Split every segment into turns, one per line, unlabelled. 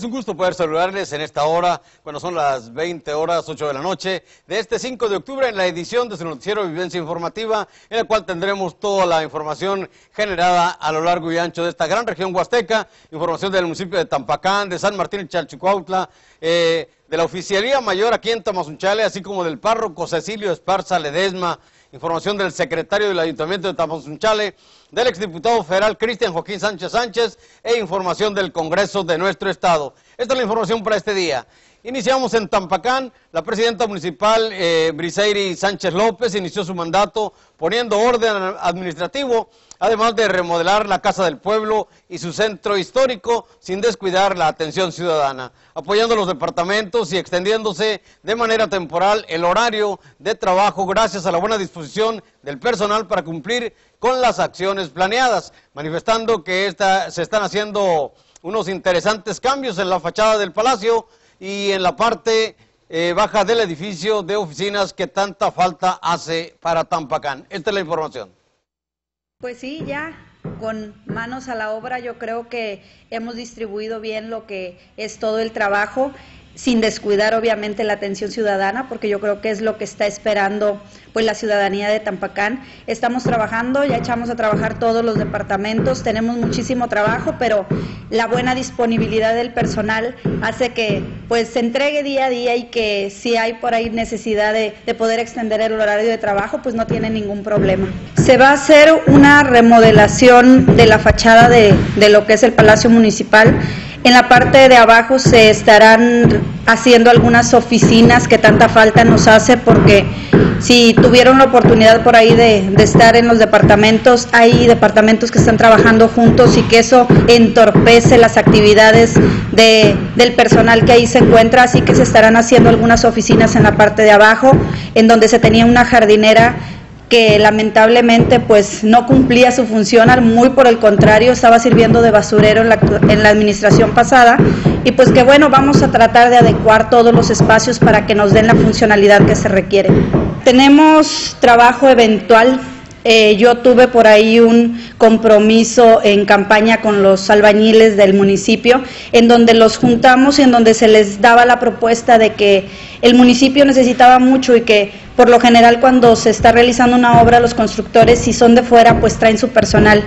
Es un gusto poder saludarles en esta hora, cuando son las 20 horas, 8 de la noche, de este 5 de octubre en la edición de su noticiero Vivencia Informativa, en la cual tendremos toda la información generada a lo largo y ancho de esta gran región huasteca, información del municipio de Tampacán, de San Martín y Chalchicuautla, eh, de la Oficialía Mayor aquí en Tamazunchale, así como del párroco Cecilio Esparza Ledesma, información del secretario del Ayuntamiento de Tamazunchale, del exdiputado federal Cristian Joaquín Sánchez Sánchez e información del Congreso de nuestro Estado. Esta es la información para este día. Iniciamos en Tampacán. La presidenta municipal, eh, Briseiri Sánchez López, inició su mandato poniendo orden administrativo, además de remodelar la Casa del Pueblo y su centro histórico sin descuidar la atención ciudadana, apoyando los departamentos y extendiéndose de manera temporal el horario de trabajo gracias a la buena disposición del personal para cumplir con las acciones planeadas, manifestando que esta, se están haciendo unos interesantes cambios en la fachada del palacio y en la parte eh, baja del edificio de oficinas que tanta falta hace para Tampacán. Esta es la información.
Pues sí, ya con manos a la obra yo creo que hemos distribuido bien lo que es todo el trabajo sin descuidar obviamente la atención ciudadana, porque yo creo que es lo que está esperando pues la ciudadanía de Tampacán. Estamos trabajando, ya echamos a trabajar todos los departamentos, tenemos muchísimo trabajo, pero la buena disponibilidad del personal hace que pues se entregue día a día y que si hay por ahí necesidad de, de poder extender el horario de trabajo, pues no tiene ningún problema. Se va a hacer una remodelación de la fachada de, de lo que es el Palacio Municipal en la parte de abajo se estarán haciendo algunas oficinas que tanta falta nos hace porque si tuvieron la oportunidad por ahí de, estar en los departamentos, hay departamentos que están trabajando juntos y que eso entorpece las actividades de, del personal que ahí se encuentra, así que se estarán haciendo algunas oficinas en la parte de abajo, en donde se tenía una jardinera que lamentablemente pues no cumplía su función, muy por el contrario, estaba sirviendo de basurero en la, en la administración pasada y pues que bueno, vamos a tratar de adecuar todos los espacios para que nos den la funcionalidad que se requiere. Tenemos trabajo eventual eh, yo tuve por ahí un compromiso en campaña con los albañiles del municipio, en donde los juntamos y en donde se les daba la propuesta de que el municipio necesitaba mucho y que por lo general cuando se está realizando una obra los constructores si son de fuera pues traen su personal.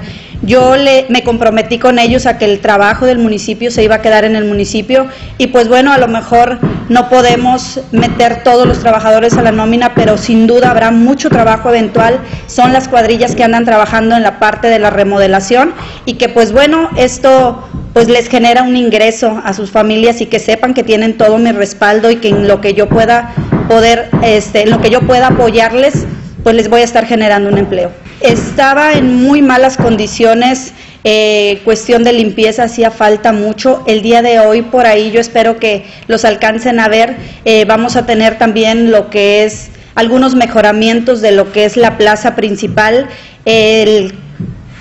Yo le, me comprometí con ellos a que el trabajo del municipio se iba a quedar en el municipio y pues bueno, a lo mejor no podemos meter todos los trabajadores a la nómina, pero sin duda habrá mucho trabajo eventual. Son las cuadrillas que andan trabajando en la parte de la remodelación y que pues bueno, esto pues les genera un ingreso a sus familias y que sepan que tienen todo mi respaldo y que en lo que yo pueda poder, este, en lo que yo pueda apoyarles, pues les voy a estar generando un empleo. Estaba en muy malas condiciones, eh, cuestión de limpieza hacía falta mucho. El día de hoy por ahí yo espero que los alcancen a ver. Eh, vamos a tener también lo que es algunos mejoramientos de lo que es la plaza principal. El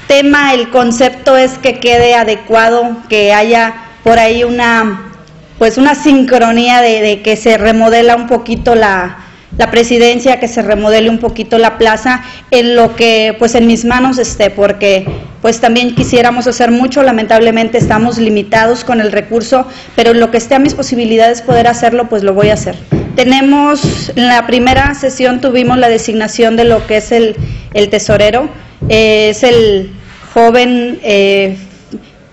tema, el concepto es que quede adecuado, que haya por ahí una pues una sincronía de, que se remodela un poquito la, la, presidencia, que se remodele un poquito la plaza, en lo que pues en mis manos esté, porque pues también quisiéramos hacer mucho, lamentablemente estamos limitados con el recurso, pero en lo que esté a mis posibilidades poder hacerlo, pues lo voy a hacer. Tenemos, en la primera sesión tuvimos la designación de lo que es el, el tesorero, eh, es el joven eh,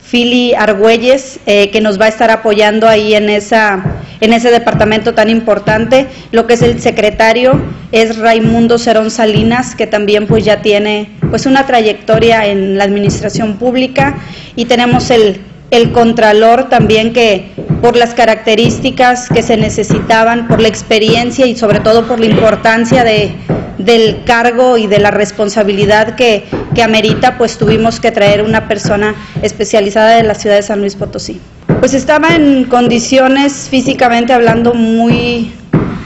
Fili Argüelles, eh, que nos va a estar apoyando ahí en, esa, en ese departamento tan importante. Lo que es el secretario es Raimundo Cerón Salinas, que también pues ya tiene pues una trayectoria en la administración pública. Y tenemos el, el contralor también que por las características que se necesitaban, por la experiencia y sobre todo por la importancia de del cargo y de la responsabilidad que, que amerita, pues tuvimos que traer una persona especializada de la ciudad de San Luis Potosí. Pues estaba en condiciones físicamente hablando muy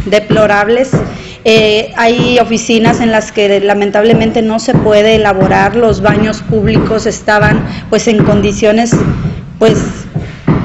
deplorables. Eh, hay oficinas en las que lamentablemente no se puede elaborar, los baños públicos estaban pues en condiciones pues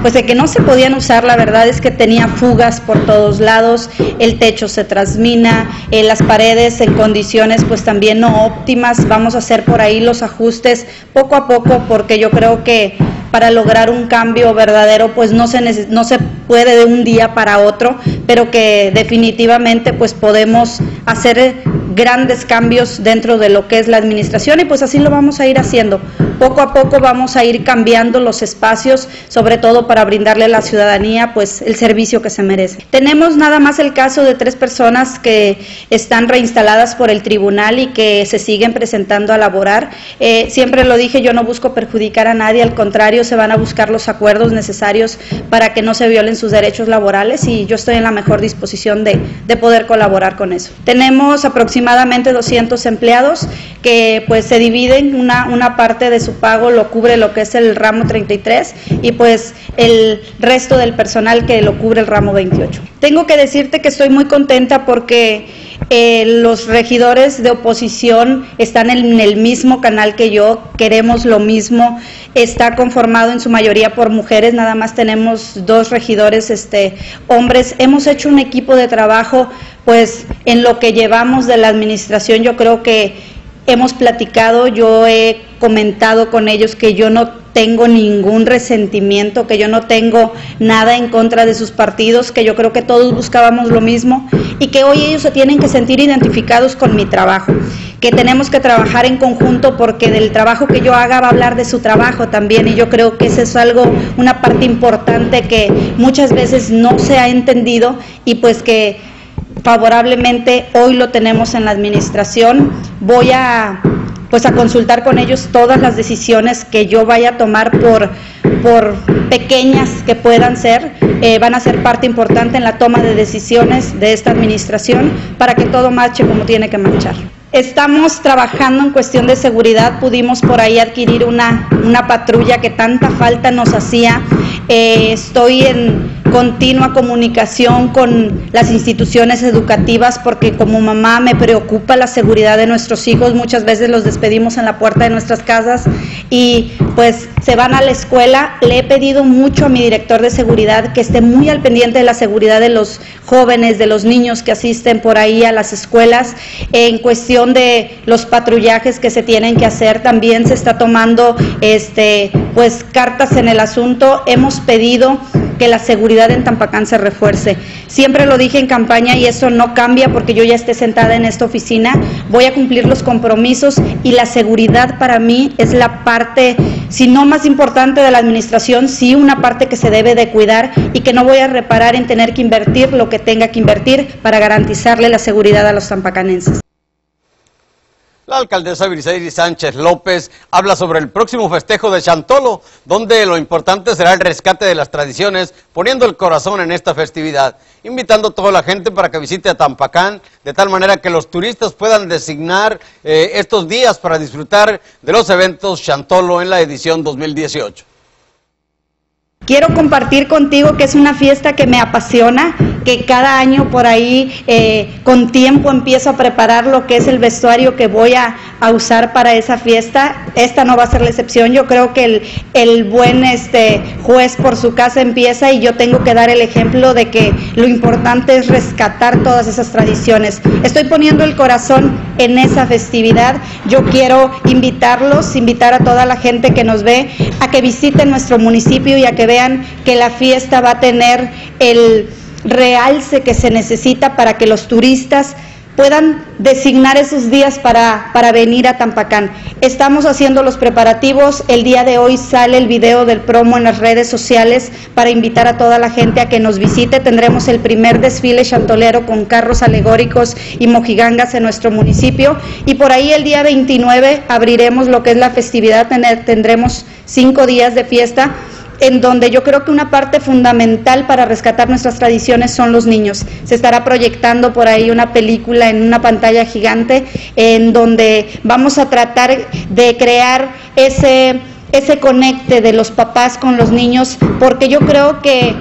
pues de que no se podían usar, la verdad es que tenía fugas por todos lados, el techo se trasmina, eh, las paredes en condiciones pues también no óptimas, vamos a hacer por ahí los ajustes poco a poco porque yo creo que para lograr un cambio verdadero, pues no se, no se puede de un día para otro, pero que definitivamente pues podemos hacer grandes cambios dentro de lo que es la administración y pues así lo vamos a ir haciendo. Poco a poco vamos a ir cambiando los espacios, sobre todo para brindarle a la ciudadanía pues el servicio que se merece. Tenemos nada más el caso de tres personas que están reinstaladas por el tribunal y que se siguen presentando a laborar. Eh, siempre lo dije, yo no busco perjudicar a nadie, al contrario, se van a buscar los acuerdos necesarios para que no se violen sus derechos laborales y yo estoy en la mejor disposición de, de poder colaborar con eso. Tenemos aproximadamente 200 empleados que pues se dividen, una, una parte de su pago lo cubre lo que es el ramo 33 y pues el resto del personal que lo cubre el ramo 28. Tengo que decirte que estoy muy contenta porque eh, los regidores de oposición están en el mismo canal que yo, queremos lo mismo, está conformado en su mayoría por mujeres, nada más tenemos dos regidores este, hombres. Hemos hecho un equipo de trabajo, pues en lo que llevamos de la administración yo creo que hemos platicado, yo he comentado con ellos que yo no tengo ningún resentimiento, que yo no tengo nada en contra de sus partidos, que yo creo que todos buscábamos lo mismo y que hoy ellos se tienen que sentir identificados con mi trabajo, que tenemos que trabajar en conjunto porque del trabajo que yo haga va a hablar de su trabajo también y yo creo que eso es algo, una parte importante que muchas veces no se ha entendido y pues que favorablemente hoy lo tenemos en la administración. Voy a pues a consultar con ellos todas las decisiones que yo vaya a tomar por, por pequeñas que puedan ser, eh, van a ser parte importante en la toma de decisiones de esta administración para que todo marche como tiene que marchar. Estamos trabajando en cuestión de seguridad, pudimos por ahí adquirir una, una patrulla que tanta falta nos hacía. Eh, estoy en continua comunicación con las instituciones educativas porque como mamá me preocupa la seguridad de nuestros hijos. Muchas veces los despedimos en la puerta de nuestras casas y pues se van a la escuela. Le he pedido mucho a mi director de seguridad que esté muy al pendiente de la seguridad de los jóvenes, de los niños que asisten por ahí a las escuelas. En cuestión de los patrullajes que se tienen que hacer, también se está tomando este pues cartas en el asunto. Hemos pedido que la seguridad en Tampacán se refuerce. Siempre lo dije en campaña y eso no cambia porque yo ya esté sentada en esta oficina. Voy a cumplir los compromisos y la seguridad para mí es la parte, si no más importante de la administración, sí una parte que se debe de cuidar y que no voy a reparar en tener que invertir lo que tenga que invertir para garantizarle la seguridad a los tampacanenses.
La alcaldesa Briseiri Sánchez López habla sobre el próximo festejo de Chantolo, donde lo importante será el rescate de las tradiciones, poniendo el corazón en esta festividad, invitando a toda la gente para que visite a Tampacán, de tal manera que los turistas puedan designar eh, estos días para disfrutar de los eventos Chantolo en la edición 2018.
Quiero compartir contigo que es una fiesta que me apasiona, que cada año por ahí eh, con tiempo empiezo a preparar lo que es el vestuario que voy a, usar para esa fiesta. Esta no va a ser la excepción. Yo creo que el, buen este, juez por su casa empieza y yo tengo que dar el ejemplo de que lo importante es rescatar todas esas tradiciones. Estoy poniendo el corazón en esa festividad. Yo quiero invitarlos, invitar a toda la gente que nos ve a que visiten nuestro municipio y a que vean que la fiesta va a tener el realce que se necesita para que los turistas puedan designar esos días para, para, venir a Tampacán. Estamos haciendo los preparativos, el día de hoy sale el video del promo en las redes sociales para invitar a toda la gente a que nos visite. Tendremos el primer desfile chantolero con carros alegóricos y mojigangas en nuestro municipio y por ahí el día 29 abriremos lo que es la festividad, tendremos cinco días de fiesta en donde yo creo que una parte fundamental para rescatar nuestras tradiciones son los niños. Se estará proyectando por ahí una película en una pantalla gigante en donde vamos a tratar de crear ese, ese conecte de los papás con los niños, porque yo creo que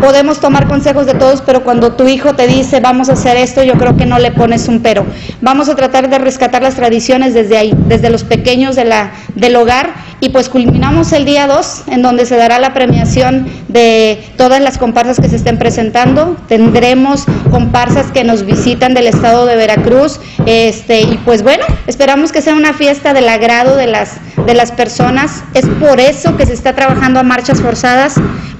podemos tomar consejos de todos, pero cuando tu hijo te dice vamos a hacer esto, yo creo que no le pones un pero. Vamos a tratar de rescatar las tradiciones desde ahí, desde los pequeños de la, del hogar y pues culminamos el día 2 en donde se dará la premiación de todas las comparsas que se estén presentando. Tendremos comparsas que nos visitan del estado de Veracruz este y pues bueno, esperamos que sea una fiesta del agrado de las de las personas. Es por eso que se está trabajando a marchas forzadas,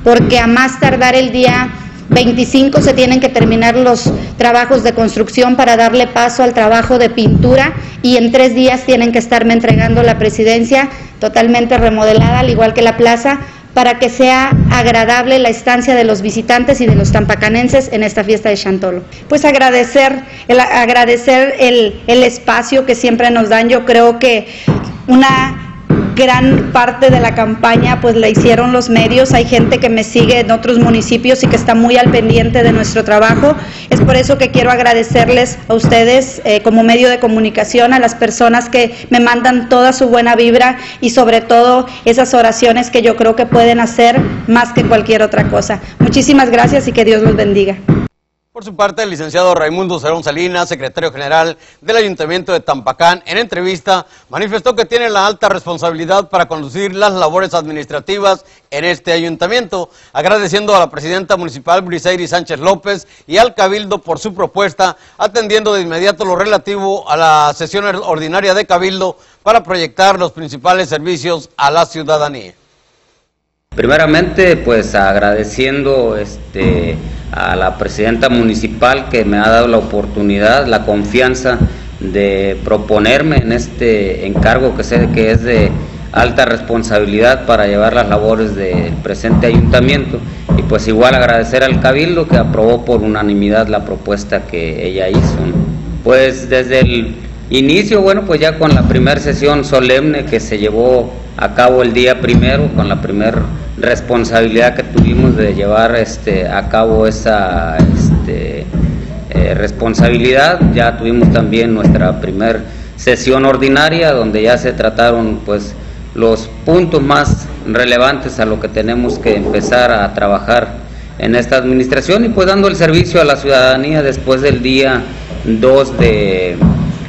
porque a más tardar el día 25 se tienen que terminar los trabajos de construcción para darle paso al trabajo de pintura y en tres días tienen que estarme entregando la presidencia totalmente remodelada, al igual que la plaza, para que sea agradable la estancia de los visitantes y de los tampacanenses en esta fiesta de Chantolo. Pues agradecer, el, agradecer el, el espacio que siempre nos dan. Yo creo que una gran parte de la campaña pues la hicieron los medios, hay gente que me sigue en otros municipios y que está muy al pendiente de nuestro trabajo. Es por eso que quiero agradecerles a ustedes eh, como medio de comunicación, a las personas que me mandan toda su buena vibra y sobre todo esas oraciones que yo creo que pueden hacer más que cualquier otra cosa. Muchísimas gracias y que Dios los bendiga.
Por su parte, el licenciado Raimundo Cerón Salinas, secretario general del Ayuntamiento de Tampacán, en entrevista manifestó que tiene la alta responsabilidad para conducir las labores administrativas en este ayuntamiento, agradeciendo a la presidenta municipal Briseiri Sánchez López y al Cabildo por su propuesta, atendiendo de inmediato lo relativo a la sesión ordinaria de Cabildo para proyectar los principales servicios a la ciudadanía.
Primeramente, pues agradeciendo este, a la presidenta municipal que me ha dado la oportunidad, la confianza de proponerme en este encargo que sé que es de alta responsabilidad para llevar las labores del presente ayuntamiento y pues igual agradecer al cabildo que aprobó por unanimidad la propuesta que ella hizo. Pues desde el inicio, bueno, pues ya con la primera sesión solemne que se llevó a cabo el día primero, con la primera responsabilidad que tuvimos de llevar este, a cabo esa este, eh, responsabilidad. Ya tuvimos también nuestra primera sesión ordinaria donde ya se trataron pues los puntos más relevantes a lo que tenemos que empezar a trabajar en esta administración y pues dando el servicio a la ciudadanía después del día 2 de,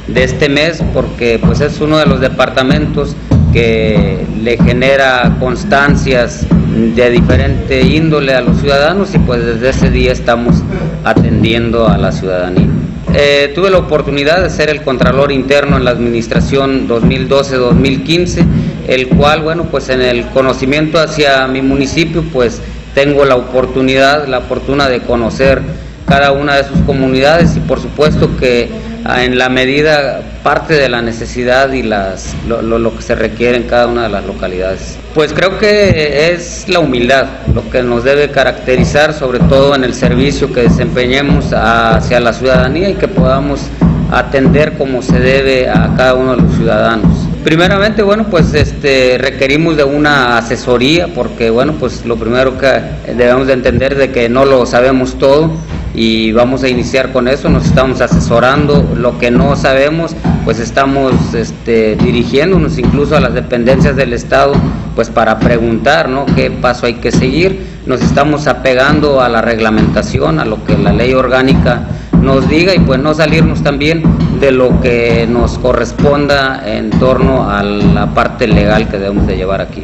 de este mes porque pues es uno de los departamentos que le genera constancias de diferente índole a los ciudadanos y pues desde ese día estamos atendiendo a la ciudadanía. Eh, tuve la oportunidad de ser el Contralor Interno en la Administración 2012-2015, el cual, bueno, pues en el conocimiento hacia mi municipio, pues tengo la oportunidad, la fortuna de conocer cada una de sus comunidades y por supuesto que en la medida parte de la necesidad y las, lo, que se requiere en cada una de las localidades. Pues creo que es la humildad lo que nos debe caracterizar, sobre todo en el servicio que desempeñemos hacia la ciudadanía y que podamos atender como se debe a cada uno de los ciudadanos. Primeramente, bueno, pues este requerimos de una asesoría porque bueno, pues lo primero que debemos de entender de que no lo sabemos todo y vamos a iniciar con eso, nos estamos asesorando, lo que no sabemos, pues estamos este, dirigiéndonos incluso a las dependencias del Estado, pues para preguntar, ¿no? ¿Qué paso hay que seguir? Nos estamos apegando a la reglamentación, a lo que la ley orgánica nos diga y pues no salirnos también de lo que nos corresponda en torno a la parte legal que debemos de llevar aquí.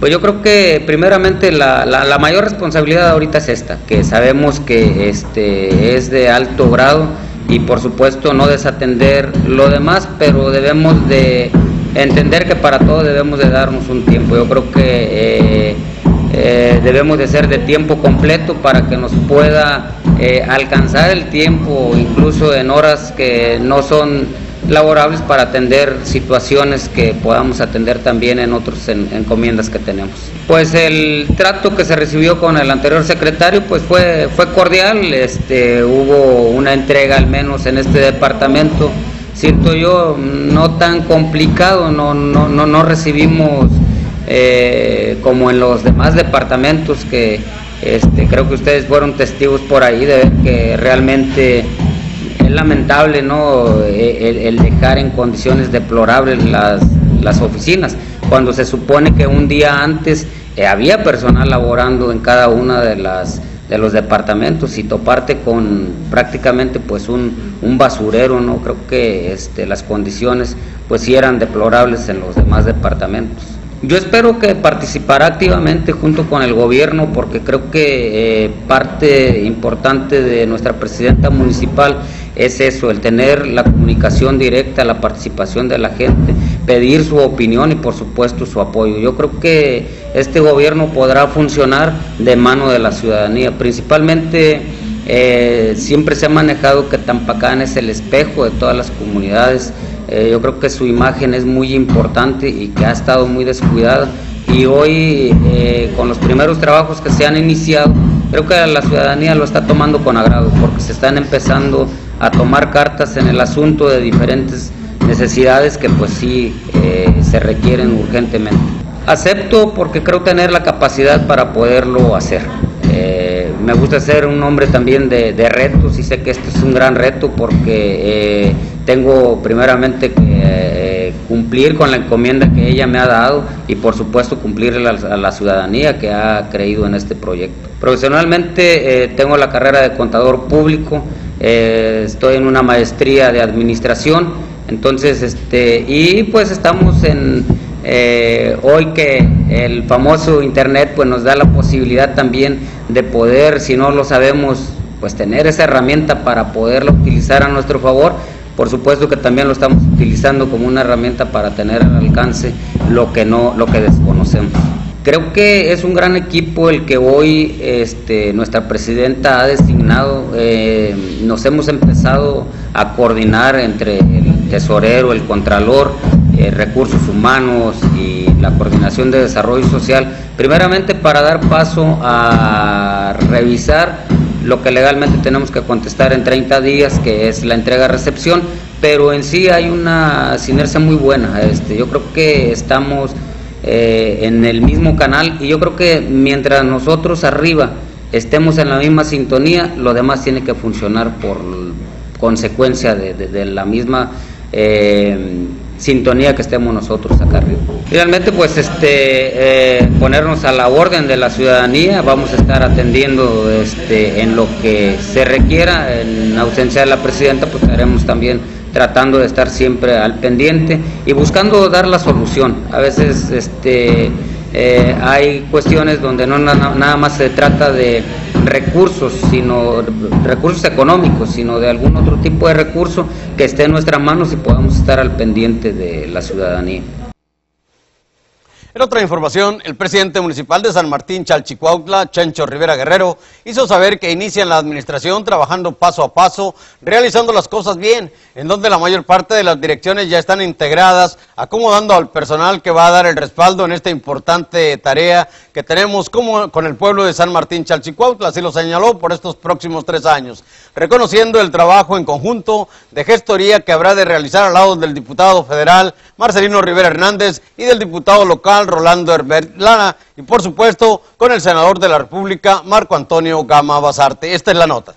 Pues yo creo que primeramente la, la, mayor responsabilidad ahorita es esta, que sabemos que este es de alto grado y por supuesto no desatender lo demás, pero debemos de entender que para todo debemos de darnos un tiempo. Yo creo que eh, eh, debemos de ser de tiempo completo para que nos pueda eh, alcanzar el tiempo, incluso en horas que no son laborables para atender situaciones que podamos atender también en otras encomiendas que tenemos. Pues el trato que se recibió con el anterior secretario pues fue, fue cordial, este, hubo una entrega al menos en este departamento, siento yo, no tan complicado, no, no, no, no recibimos eh, como en los demás departamentos que este, creo que ustedes fueron testigos por ahí de ver que realmente lamentable ¿no? El, dejar en condiciones deplorables las, las, oficinas, cuando se supone que un día antes eh, había personal laborando en cada una de las de los departamentos y toparte con prácticamente pues un, un basurero, no creo que este, las condiciones pues sí eran deplorables en los demás departamentos. Yo espero que participará activamente junto con el gobierno porque creo que eh, parte importante de nuestra presidenta municipal es eso, el tener la comunicación directa, la participación de la gente, pedir su opinión y por supuesto su apoyo. Yo creo que este gobierno podrá funcionar de mano de la ciudadanía, principalmente eh, siempre se ha manejado que Tampacán es el espejo de todas las comunidades. Eh, yo creo que su imagen es muy importante y que ha estado muy descuidada. Y hoy, eh, con los primeros trabajos que se han iniciado, creo que la ciudadanía lo está tomando con agrado, porque se están empezando a tomar cartas en el asunto de diferentes necesidades que pues sí se requieren urgentemente. Acepto porque creo tener la capacidad para poderlo hacer me gusta ser un hombre también de, retos y sé que este es un gran reto porque eh, tengo primeramente que eh, cumplir con la encomienda que ella me ha dado y por supuesto cumplir a la, ciudadanía que ha creído en este proyecto. Profesionalmente eh, tengo la carrera de contador público, estoy en una maestría de administración, entonces este y pues estamos en eh, hoy que el famoso Internet pues nos da la posibilidad también de poder, si no lo sabemos, pues tener esa herramienta para poderla utilizar a nuestro favor. Por supuesto que también lo estamos utilizando como una herramienta para tener al alcance lo que no, lo que desconocemos. Creo que es un gran equipo el que hoy este, nuestra presidenta ha designado. Eh, nos hemos empezado a coordinar entre el tesorero, el contralor, eh, recursos humanos y la coordinación de desarrollo social, primeramente para dar paso a revisar lo que legalmente tenemos que contestar en 30 días, que es la entrega-recepción, pero en sí hay una sinergia muy buena. Este, yo creo que estamos eh, en el mismo canal. Y yo creo que mientras nosotros arriba estemos en la misma sintonía, lo demás tiene que funcionar por consecuencia de, la misma eh, sintonía que estemos nosotros acá arriba. Finalmente, pues este, eh, ponernos a la orden de la ciudadanía, vamos a estar atendiendo este, en lo que se requiera, en ausencia de la presidenta, pues estaremos también tratando de estar siempre al pendiente y buscando dar la solución. A veces este, eh, hay cuestiones donde no nada más se trata de recursos, sino recursos económicos, sino de algún otro tipo de recurso que esté en nuestras manos y podamos estar al pendiente de la ciudadanía.
En otra información, el presidente municipal de San Martín, Chalchicuautla, Chencho Rivera Guerrero, hizo saber que inician la administración trabajando paso a paso, realizando las cosas bien, en donde la mayor parte de las direcciones ya están integradas, acomodando al personal que va a dar el respaldo en esta importante tarea que tenemos con el pueblo de San Martín, Chalchicuautla, así lo señaló por estos próximos tres años, reconociendo el trabajo en conjunto de gestoría que habrá de realizar al lado del diputado federal Marcelino Rivera Hernández y del diputado local Rolando Herbert Lara y por supuesto con el senador de la República Marco Antonio Gama Basarte. Esta es la nota.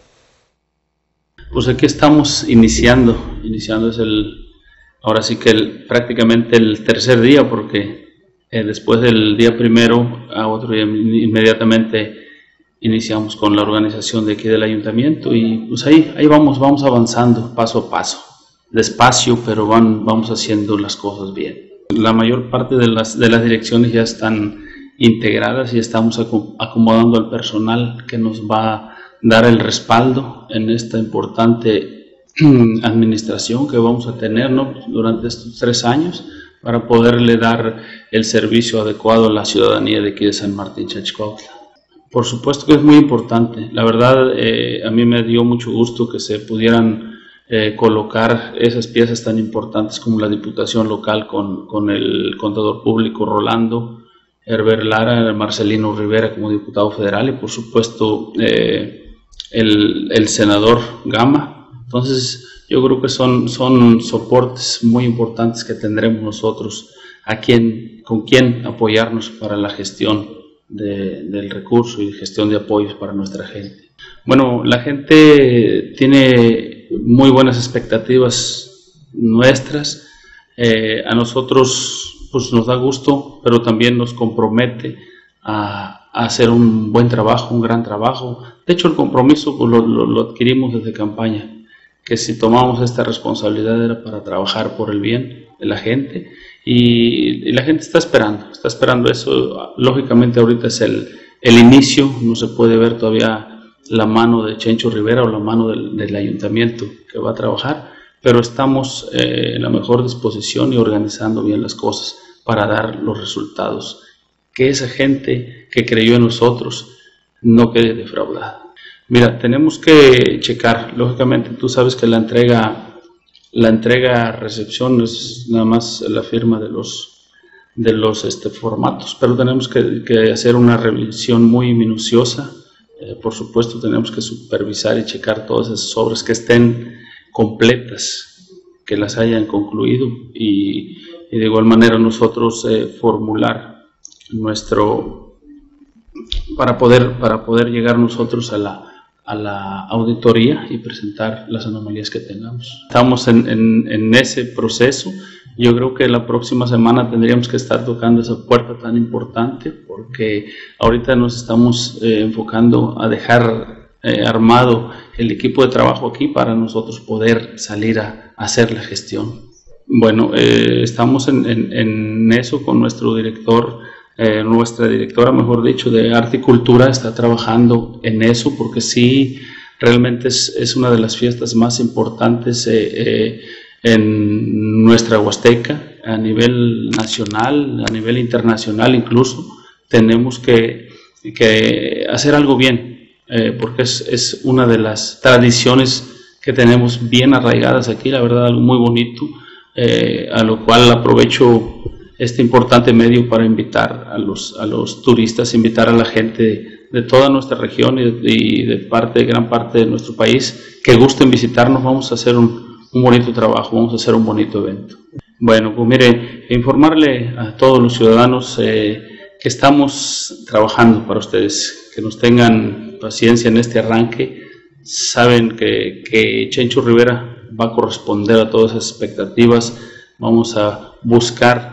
Pues aquí estamos iniciando, iniciando es el, ahora sí que el, prácticamente el tercer día porque eh, después del día primero a otro día inmediatamente iniciamos con la organización de aquí del ayuntamiento y pues ahí, ahí vamos, vamos avanzando paso a paso, despacio, pero van, vamos haciendo las cosas bien. La mayor parte de las, de las direcciones ya están integradas y estamos acomodando al personal que nos va a dar el respaldo en esta importante administración que vamos a tener durante estos tres años para poderle dar el servicio adecuado a la ciudadanía de aquí de San Martín Chachcuautla. Por supuesto que es muy importante. La verdad, eh, a mí me dio mucho gusto que se pudieran eh, colocar esas piezas tan importantes como la Diputación Local con, con el contador público Rolando, Herbert Lara, Marcelino Rivera como diputado federal y por supuesto eh, el, el, senador Gama. Entonces yo creo que son, son soportes muy importantes que tendremos nosotros a quien, con quien apoyarnos para la gestión de, del recurso y gestión de apoyos para nuestra gente. Bueno, la gente tiene muy buenas expectativas nuestras. Eh, a nosotros pues, nos da gusto, pero también nos compromete a, hacer un buen trabajo, un gran trabajo. De hecho, el compromiso pues, lo, adquirimos desde campaña, que si tomamos esta responsabilidad era para trabajar por el bien de la gente y, la gente está esperando, está esperando eso. Lógicamente ahorita es el, el inicio, no se puede ver todavía la mano de Chencho Rivera o la mano del, ayuntamiento que va a trabajar, pero estamos eh, en la mejor disposición y organizando bien las cosas para dar los resultados. Que esa gente que creyó en nosotros no quede defraudada. Mira, tenemos que checar, lógicamente tú sabes que la entrega, la entrega recepción es nada más la firma de los de los este, formatos, pero tenemos que, que hacer una revisión muy minuciosa. Eh, por supuesto, tenemos que supervisar y checar todas esas obras que estén completas, que las hayan concluido y, de igual manera nosotros eh, formular nuestro para poder para poder llegar nosotros a la a la auditoría y presentar las anomalías que tengamos. Estamos en, en, ese proceso. Yo creo que la próxima semana tendríamos que estar tocando esa puerta tan importante porque ahorita nos estamos eh, enfocando a dejar eh, armado el equipo de trabajo aquí para nosotros poder salir a, hacer la gestión. Bueno, eh, estamos en, en, eso con nuestro director eh, nuestra directora, mejor dicho, de arte y cultura está trabajando en eso porque sí, realmente es, una de las fiestas más importantes eh, eh, en nuestra Huasteca, a nivel nacional, a nivel internacional incluso. Tenemos que, que hacer algo bien, porque es, es, una de las tradiciones que tenemos bien arraigadas aquí, la verdad, algo muy bonito, a lo cual aprovecho este importante medio para invitar a los, a los turistas, invitar a la gente de, toda nuestra región y de, parte, gran parte de nuestro país que gusten visitarnos. Vamos a hacer un, bonito trabajo, vamos a hacer un bonito evento. Bueno, pues mire, informarle a todos los ciudadanos eh, que estamos trabajando para ustedes, que nos tengan paciencia en este arranque. Saben que, que Chencho Rivera va a corresponder a todas esas expectativas. Vamos a buscar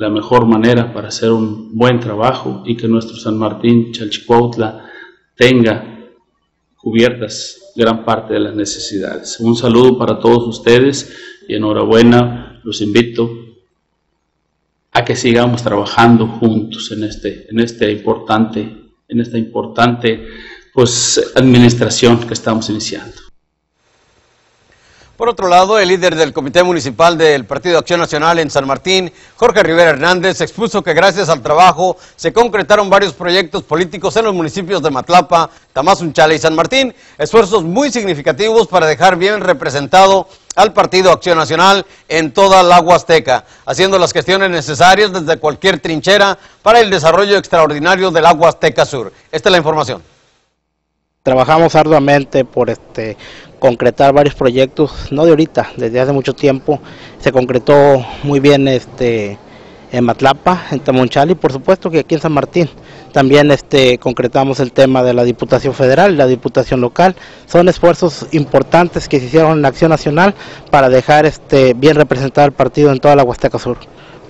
la mejor manera para hacer un buen trabajo y que nuestro San Martín Chalchicuautla tenga cubiertas gran parte de las necesidades. Un saludo para todos ustedes y enhorabuena, los invito a que sigamos trabajando juntos en este, en este importante, en esta importante pues, administración que estamos iniciando.
Por otro lado, el líder del Comité Municipal del Partido Acción Nacional en San Martín, Jorge Rivera Hernández, expuso que gracias al trabajo se concretaron varios proyectos políticos en los municipios de Matlapa, Tamazunchale y San Martín, esfuerzos muy significativos para dejar bien representado al Partido Acción Nacional en toda la Huasteca, haciendo las gestiones necesarias desde cualquier trinchera para el desarrollo extraordinario del Huasteca Sur. Esta es la información.
Trabajamos arduamente por este concretar varios proyectos, no de ahorita, desde hace mucho tiempo. Se concretó muy bien este en Matlapa, en Tamonchal y por supuesto que aquí en San Martín. También este concretamos el tema de la Diputación Federal y la Diputación Local. Son esfuerzos importantes que se hicieron en la Acción Nacional para dejar este bien representado al partido en toda la Huasteca Sur.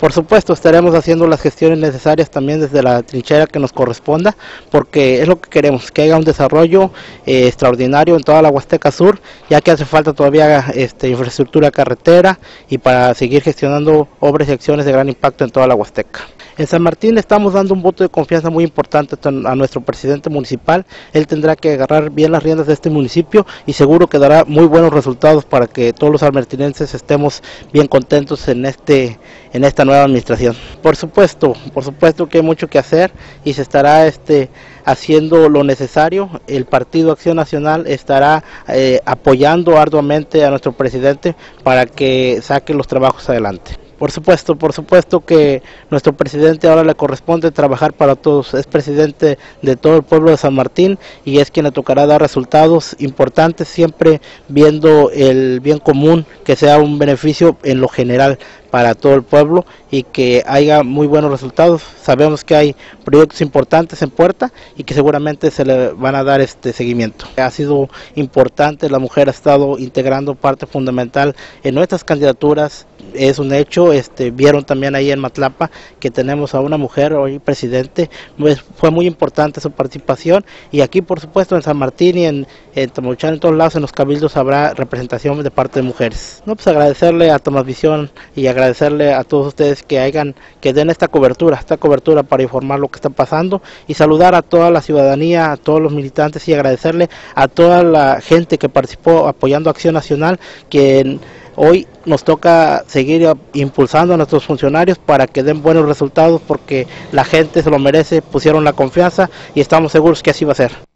Por supuesto, estaremos haciendo las gestiones necesarias también desde la trinchera que nos corresponda, porque es lo que queremos, que haya un desarrollo eh, extraordinario en toda la Huasteca Sur, ya que hace falta todavía este, infraestructura carretera y para seguir gestionando obras y acciones de gran impacto en toda la Huasteca. En San Martín estamos dando un voto de confianza muy importante a nuestro presidente municipal. Él tendrá que agarrar bien las riendas de este municipio y seguro que dará muy buenos resultados para que todos los almertinenses estemos bien contentos en este en esta nueva administración. Por supuesto, por supuesto que hay mucho que hacer y se estará este haciendo lo necesario. El Partido Acción Nacional estará eh, apoyando arduamente a nuestro presidente para que saque los trabajos adelante. Por supuesto, por supuesto que nuestro presidente ahora le corresponde trabajar para todos. Es presidente de todo el pueblo de San Martín y es quien le tocará dar resultados importantes, siempre viendo el bien común, que sea un beneficio en lo general para todo el pueblo y que haya muy buenos resultados. Sabemos que hay proyectos importantes en puerta y que seguramente se le van a dar este seguimiento. Ha sido importante, la mujer ha estado integrando parte fundamental en nuestras candidaturas, es un hecho, este, vieron también ahí en Matlapa que tenemos a una mujer hoy presidente, pues fue muy importante su participación y aquí por supuesto en San Martín y en, en en todos lados en los cabildos habrá representación de parte de mujeres. No, pues agradecerle a Tomás Visión y agradecerle a todos ustedes que hagan, que den esta cobertura, esta cobertura para informar lo que está pasando y saludar a toda la ciudadanía, a todos los militantes y agradecerle a toda la gente que participó apoyando Acción Nacional, que Hoy nos toca seguir impulsando a nuestros funcionarios para que den buenos resultados porque la gente se lo merece, pusieron la confianza y estamos seguros que así va a ser.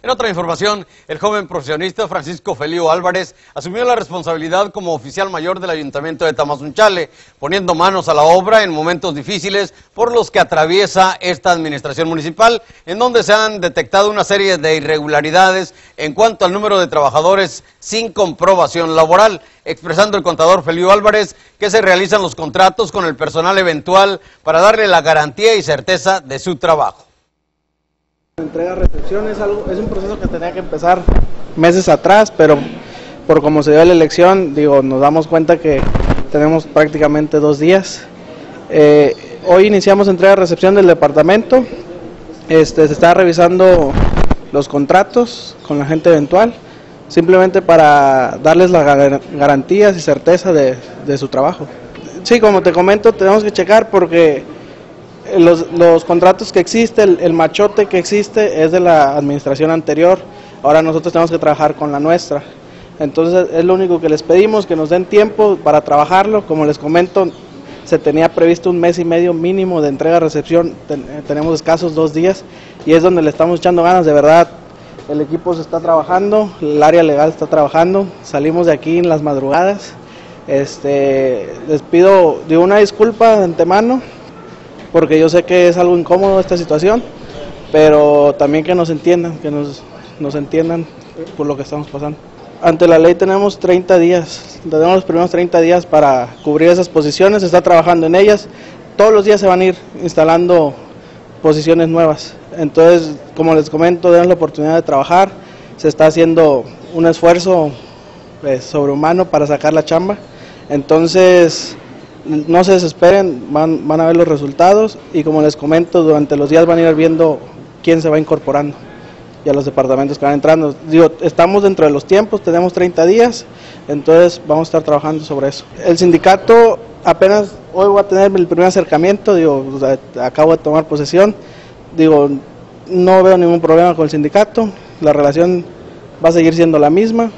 En otra información, el joven profesionista Francisco Felio Álvarez asumió la responsabilidad como oficial mayor del Ayuntamiento de Tamazunchale, poniendo manos a la obra en momentos difíciles por los que atraviesa esta administración municipal, en donde se han detectado una serie de irregularidades en cuanto al número de trabajadores sin comprobación laboral, expresando el contador Felio Álvarez que se realizan los contratos con el personal eventual para darle la garantía y certeza de su trabajo.
Entrega-recepción es, algo, es un proceso que tenía que empezar meses atrás, pero por como se dio la elección, digo, nos damos cuenta que tenemos prácticamente dos días. Eh, hoy iniciamos entrega-recepción del departamento, este, se está revisando los contratos con la gente eventual, simplemente para darles las garantías y certeza de, de su trabajo. Sí, como te comento, tenemos que checar porque los, los contratos que existen, el, machote que existe es de la administración anterior, ahora nosotros tenemos que trabajar con la nuestra. Entonces es lo único que les pedimos, que nos den tiempo para trabajarlo. Como les comento, se tenía previsto un mes y medio mínimo de entrega-recepción, tenemos escasos dos días y es donde le estamos echando ganas, de verdad. El equipo se está trabajando, el área legal está trabajando, salimos de aquí en las madrugadas. Este, les pido de una disculpa de antemano, porque yo sé que es algo incómodo esta situación, pero también que nos entiendan, que nos, nos entiendan por lo que estamos pasando. Ante la ley tenemos 30 días, tenemos los primeros 30 días para cubrir esas posiciones, se está trabajando en ellas, todos los días se van a ir instalando posiciones nuevas. Entonces, como les comento, tenemos la oportunidad de trabajar, se está haciendo un esfuerzo pues, sobrehumano para sacar la chamba. Entonces, no se desesperen, van, van a ver los resultados y como les comento, durante los días van a ir viendo quién se va incorporando y a los departamentos que van entrando. Digo, estamos dentro de los tiempos, tenemos 30 días, entonces vamos a estar trabajando sobre eso. El sindicato apenas hoy va a tener el primer acercamiento, digo, acabo de tomar posesión, digo, no veo ningún problema con el sindicato, la relación va a seguir siendo la misma,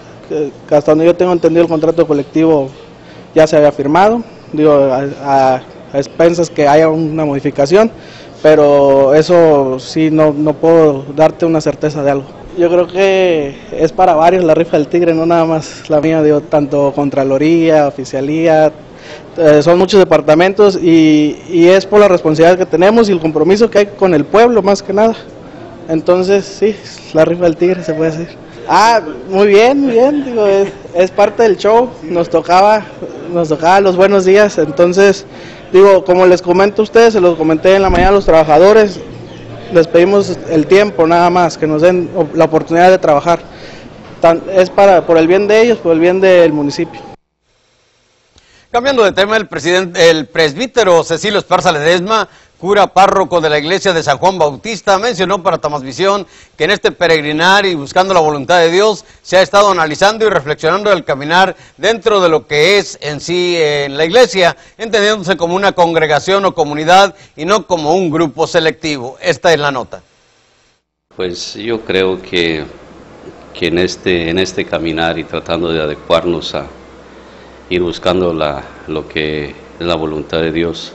hasta donde yo tengo entendido el contrato colectivo ya se había firmado, digo, a, expensas que haya una modificación, pero eso sí no, no puedo darte una certeza de algo. Yo creo que es para varios la rifa del tigre, no nada más la mía, digo, tanto Contraloría, Oficialía, eh, son muchos departamentos y, y, es por la responsabilidad que tenemos y el compromiso que hay con el pueblo más que nada. Entonces, sí, la rifa del tigre se puede hacer. Ah, muy bien, muy bien, digo, es, parte del show, nos tocaba, nos tocaba los buenos días, entonces, digo, como les comento a ustedes, se los comenté en la mañana a los trabajadores, les pedimos el tiempo nada más, que nos den la oportunidad de trabajar, es para, por el bien de ellos, por el bien del municipio.
Cambiando de tema, el presidente, el presbítero Cecilio Esparza Ledesma cura párroco de la iglesia de San Juan Bautista, mencionó para Visión que en este peregrinar y buscando la voluntad de Dios se ha estado analizando y reflexionando el caminar dentro de lo que es en sí en la iglesia, entendiéndose como una congregación o comunidad y no como un grupo selectivo. Esta es la nota.
Pues yo creo que, que en, este, en este caminar y tratando de adecuarnos a ir buscando la, lo que es la voluntad de Dios,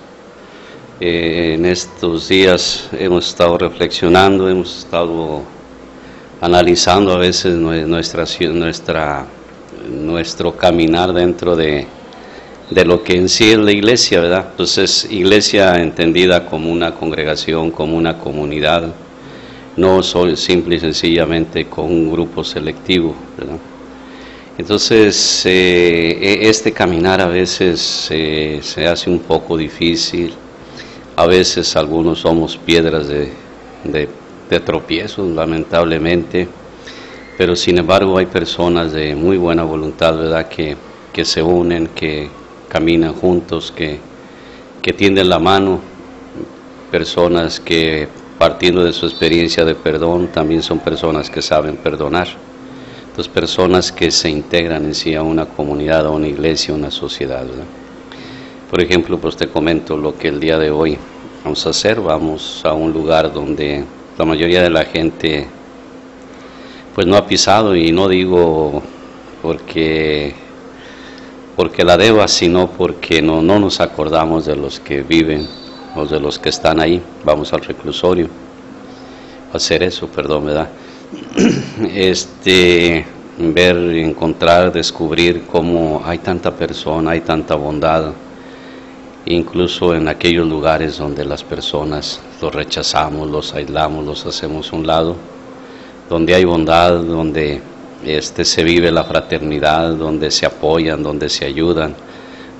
eh, en estos días hemos estado reflexionando, hemos estado analizando a veces nuestra, nuestra, nuestro caminar dentro de, de lo que en sí es la iglesia, ¿verdad? Entonces, pues iglesia entendida como una congregación, como una comunidad, no soy simple y sencillamente con un grupo selectivo, ¿verdad? Entonces, eh, e-, este caminar a veces eh, se hace un poco difícil, a veces algunos somos piedras de, de, tropiezos, lamentablemente, pero sin embargo hay personas de muy buena voluntad, ¿verdad?, que, que se unen, que caminan juntos, que, que tienden la mano, personas que partiendo de su experiencia de perdón, también son personas que saben perdonar. Entonces, personas que se integran en sí a una comunidad, a una iglesia, a una sociedad. ¿verdad? Por ejemplo, pues te comento lo que el día de hoy vamos a hacer. Vamos a un lugar donde la mayoría de la gente pues no ha pisado y no digo porque porque la deba, sino porque no, no nos acordamos de los que viven o de los que están ahí. Vamos al reclusorio a hacer eso, perdón, ¿verdad? Este, ver, encontrar, descubrir cómo hay tanta persona, hay tanta bondad, incluso en aquellos lugares donde las personas los rechazamos, los aislamos, los hacemos a un lado, donde hay bondad, donde este, se vive la fraternidad, donde se apoyan, donde se ayudan,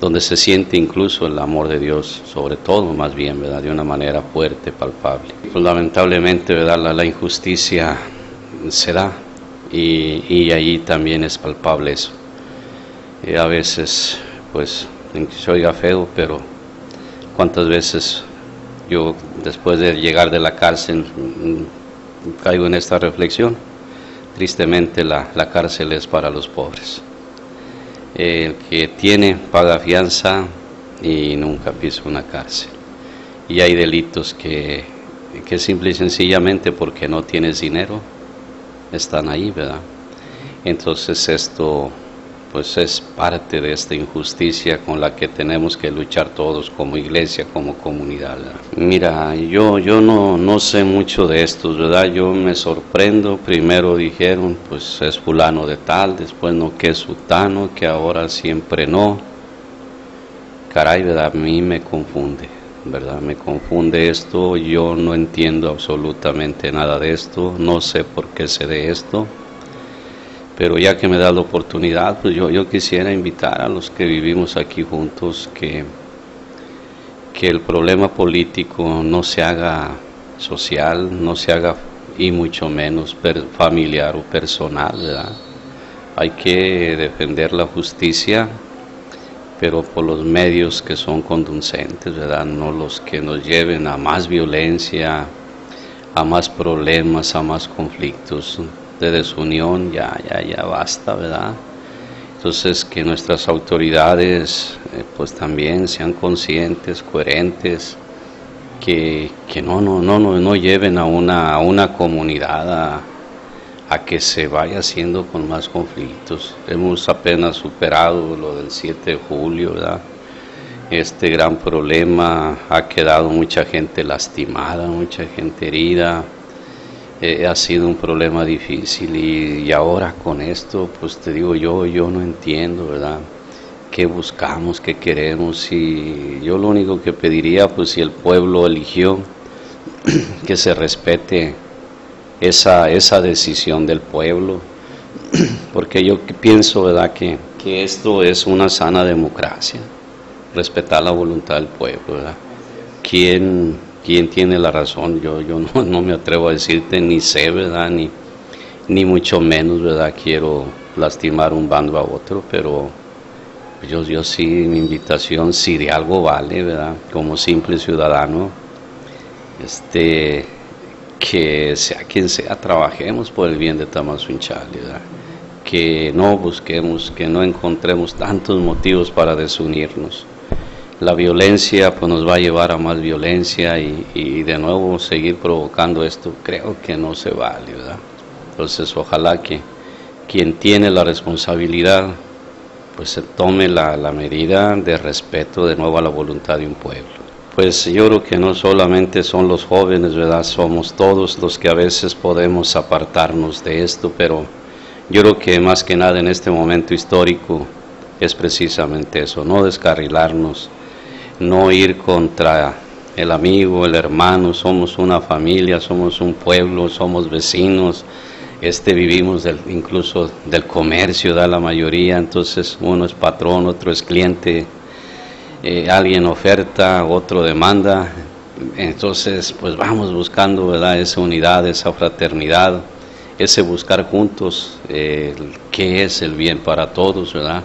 donde se siente incluso el amor de Dios, sobre todo más bien, ¿verdad? de una manera fuerte, palpable. Pues, lamentablemente, ¿verdad? La, injusticia se da y, y ahí también es palpable eso. Y a veces, pues, se oiga feo, pero cuántas veces yo después de llegar de la cárcel caigo en esta reflexión. Tristemente la, la cárcel es para los pobres. El que tiene paga fianza y nunca pisa una cárcel. Y hay delitos que, que simple y sencillamente porque no tienes dinero están ahí, ¿verdad? Entonces esto pues es parte de esta injusticia con la que tenemos que luchar todos como iglesia, como comunidad. Mira, yo, yo no, no sé mucho de estos, ¿verdad? Yo me sorprendo, primero dijeron pues es fulano de tal, después no que es sutano, que ahora siempre no. Caray, ¿verdad? A mí me confunde. ¿verdad? Me confunde esto, yo no entiendo absolutamente nada de esto, no sé por qué sé de esto, pero ya que me da la oportunidad, pues yo, yo quisiera invitar a los que vivimos aquí juntos que, que el problema político no se haga social, no se haga y mucho menos familiar o personal, ¿verdad? Hay que defender la justicia pero por los medios que son conducentes, ¿verdad? No los que nos lleven a más violencia, a más problemas, a más conflictos de desunión, ya, ya, ya basta, ¿verdad? Entonces que nuestras autoridades eh, pues también sean conscientes, coherentes, que, que no, no, no, no, no lleven a una, a una comunidad a, a que se vaya haciendo con más conflictos. Hemos apenas superado lo del 7 de julio, ¿verdad? Este gran problema ha quedado mucha gente lastimada, mucha gente herida. Eh, ha sido un problema difícil y, y, ahora con esto, pues te digo yo, yo no entiendo, ¿verdad? ¿Qué buscamos, qué queremos? Y yo lo único que pediría, pues si el pueblo eligió, que se respete esa, esa decisión del pueblo, porque yo pienso, ¿verdad?, que, que esto es una sana democracia, respetar la voluntad del pueblo, ¿verdad? ¿Quién, quién tiene la razón? Yo, yo no, me atrevo a decirte, ni sé, ¿verdad?, ni, ni mucho menos, ¿verdad?, quiero lastimar un bando a otro, pero yo, yo sí, mi invitación, si de algo vale, ¿verdad?, como simple ciudadano, este que sea quien sea, trabajemos por el bien de Tamazunchale, que no busquemos, que no encontremos tantos motivos para desunirnos. La violencia pues, nos va a llevar a más violencia y, de nuevo seguir provocando esto, creo que no se vale, ¿verdad? Entonces ojalá que quien tiene la responsabilidad pues se tome la, la medida de respeto de nuevo a la voluntad de un pueblo pues yo creo que no solamente son los jóvenes, ¿verdad? Somos todos los que a veces podemos apartarnos de esto, pero yo creo que más que nada en este momento histórico es precisamente eso, no descarrilarnos, no ir contra el amigo, el hermano, somos una familia, somos un pueblo, somos vecinos, este vivimos del, incluso del comercio, da la mayoría, entonces uno es patrón, otro es cliente, eh, alguien oferta, otro demanda, entonces pues vamos buscando ¿verdad? esa unidad, esa fraternidad, ese buscar juntos eh, qué es el bien para todos, ¿verdad?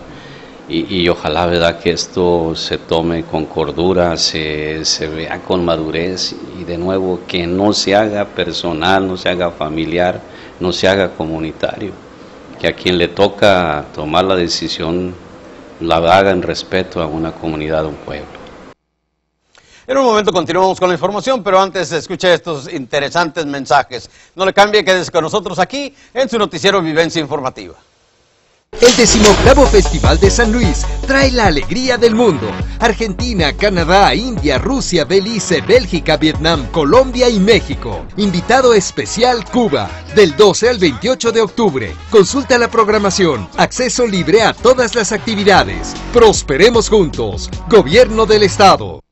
Y, ojalá ¿verdad? que esto se tome con cordura, se, se vea con madurez y de nuevo que no se haga personal, no se haga familiar, no se haga comunitario, que a quien le toca tomar la decisión la haga en respeto a una comunidad, a un pueblo.
En un momento continuamos con la información, pero antes escuche estos interesantes mensajes. No le cambie, quédese con nosotros aquí en su noticiero Vivencia Informativa.
El decimoctavo Festival de San Luis trae la alegría del mundo. Argentina, Canadá, India, Rusia, Belice, Bélgica, Vietnam, Colombia y México. Invitado especial Cuba, del 12 al 28 de octubre. Consulta la programación. Acceso libre a todas las actividades. Prosperemos juntos. Gobierno del Estado.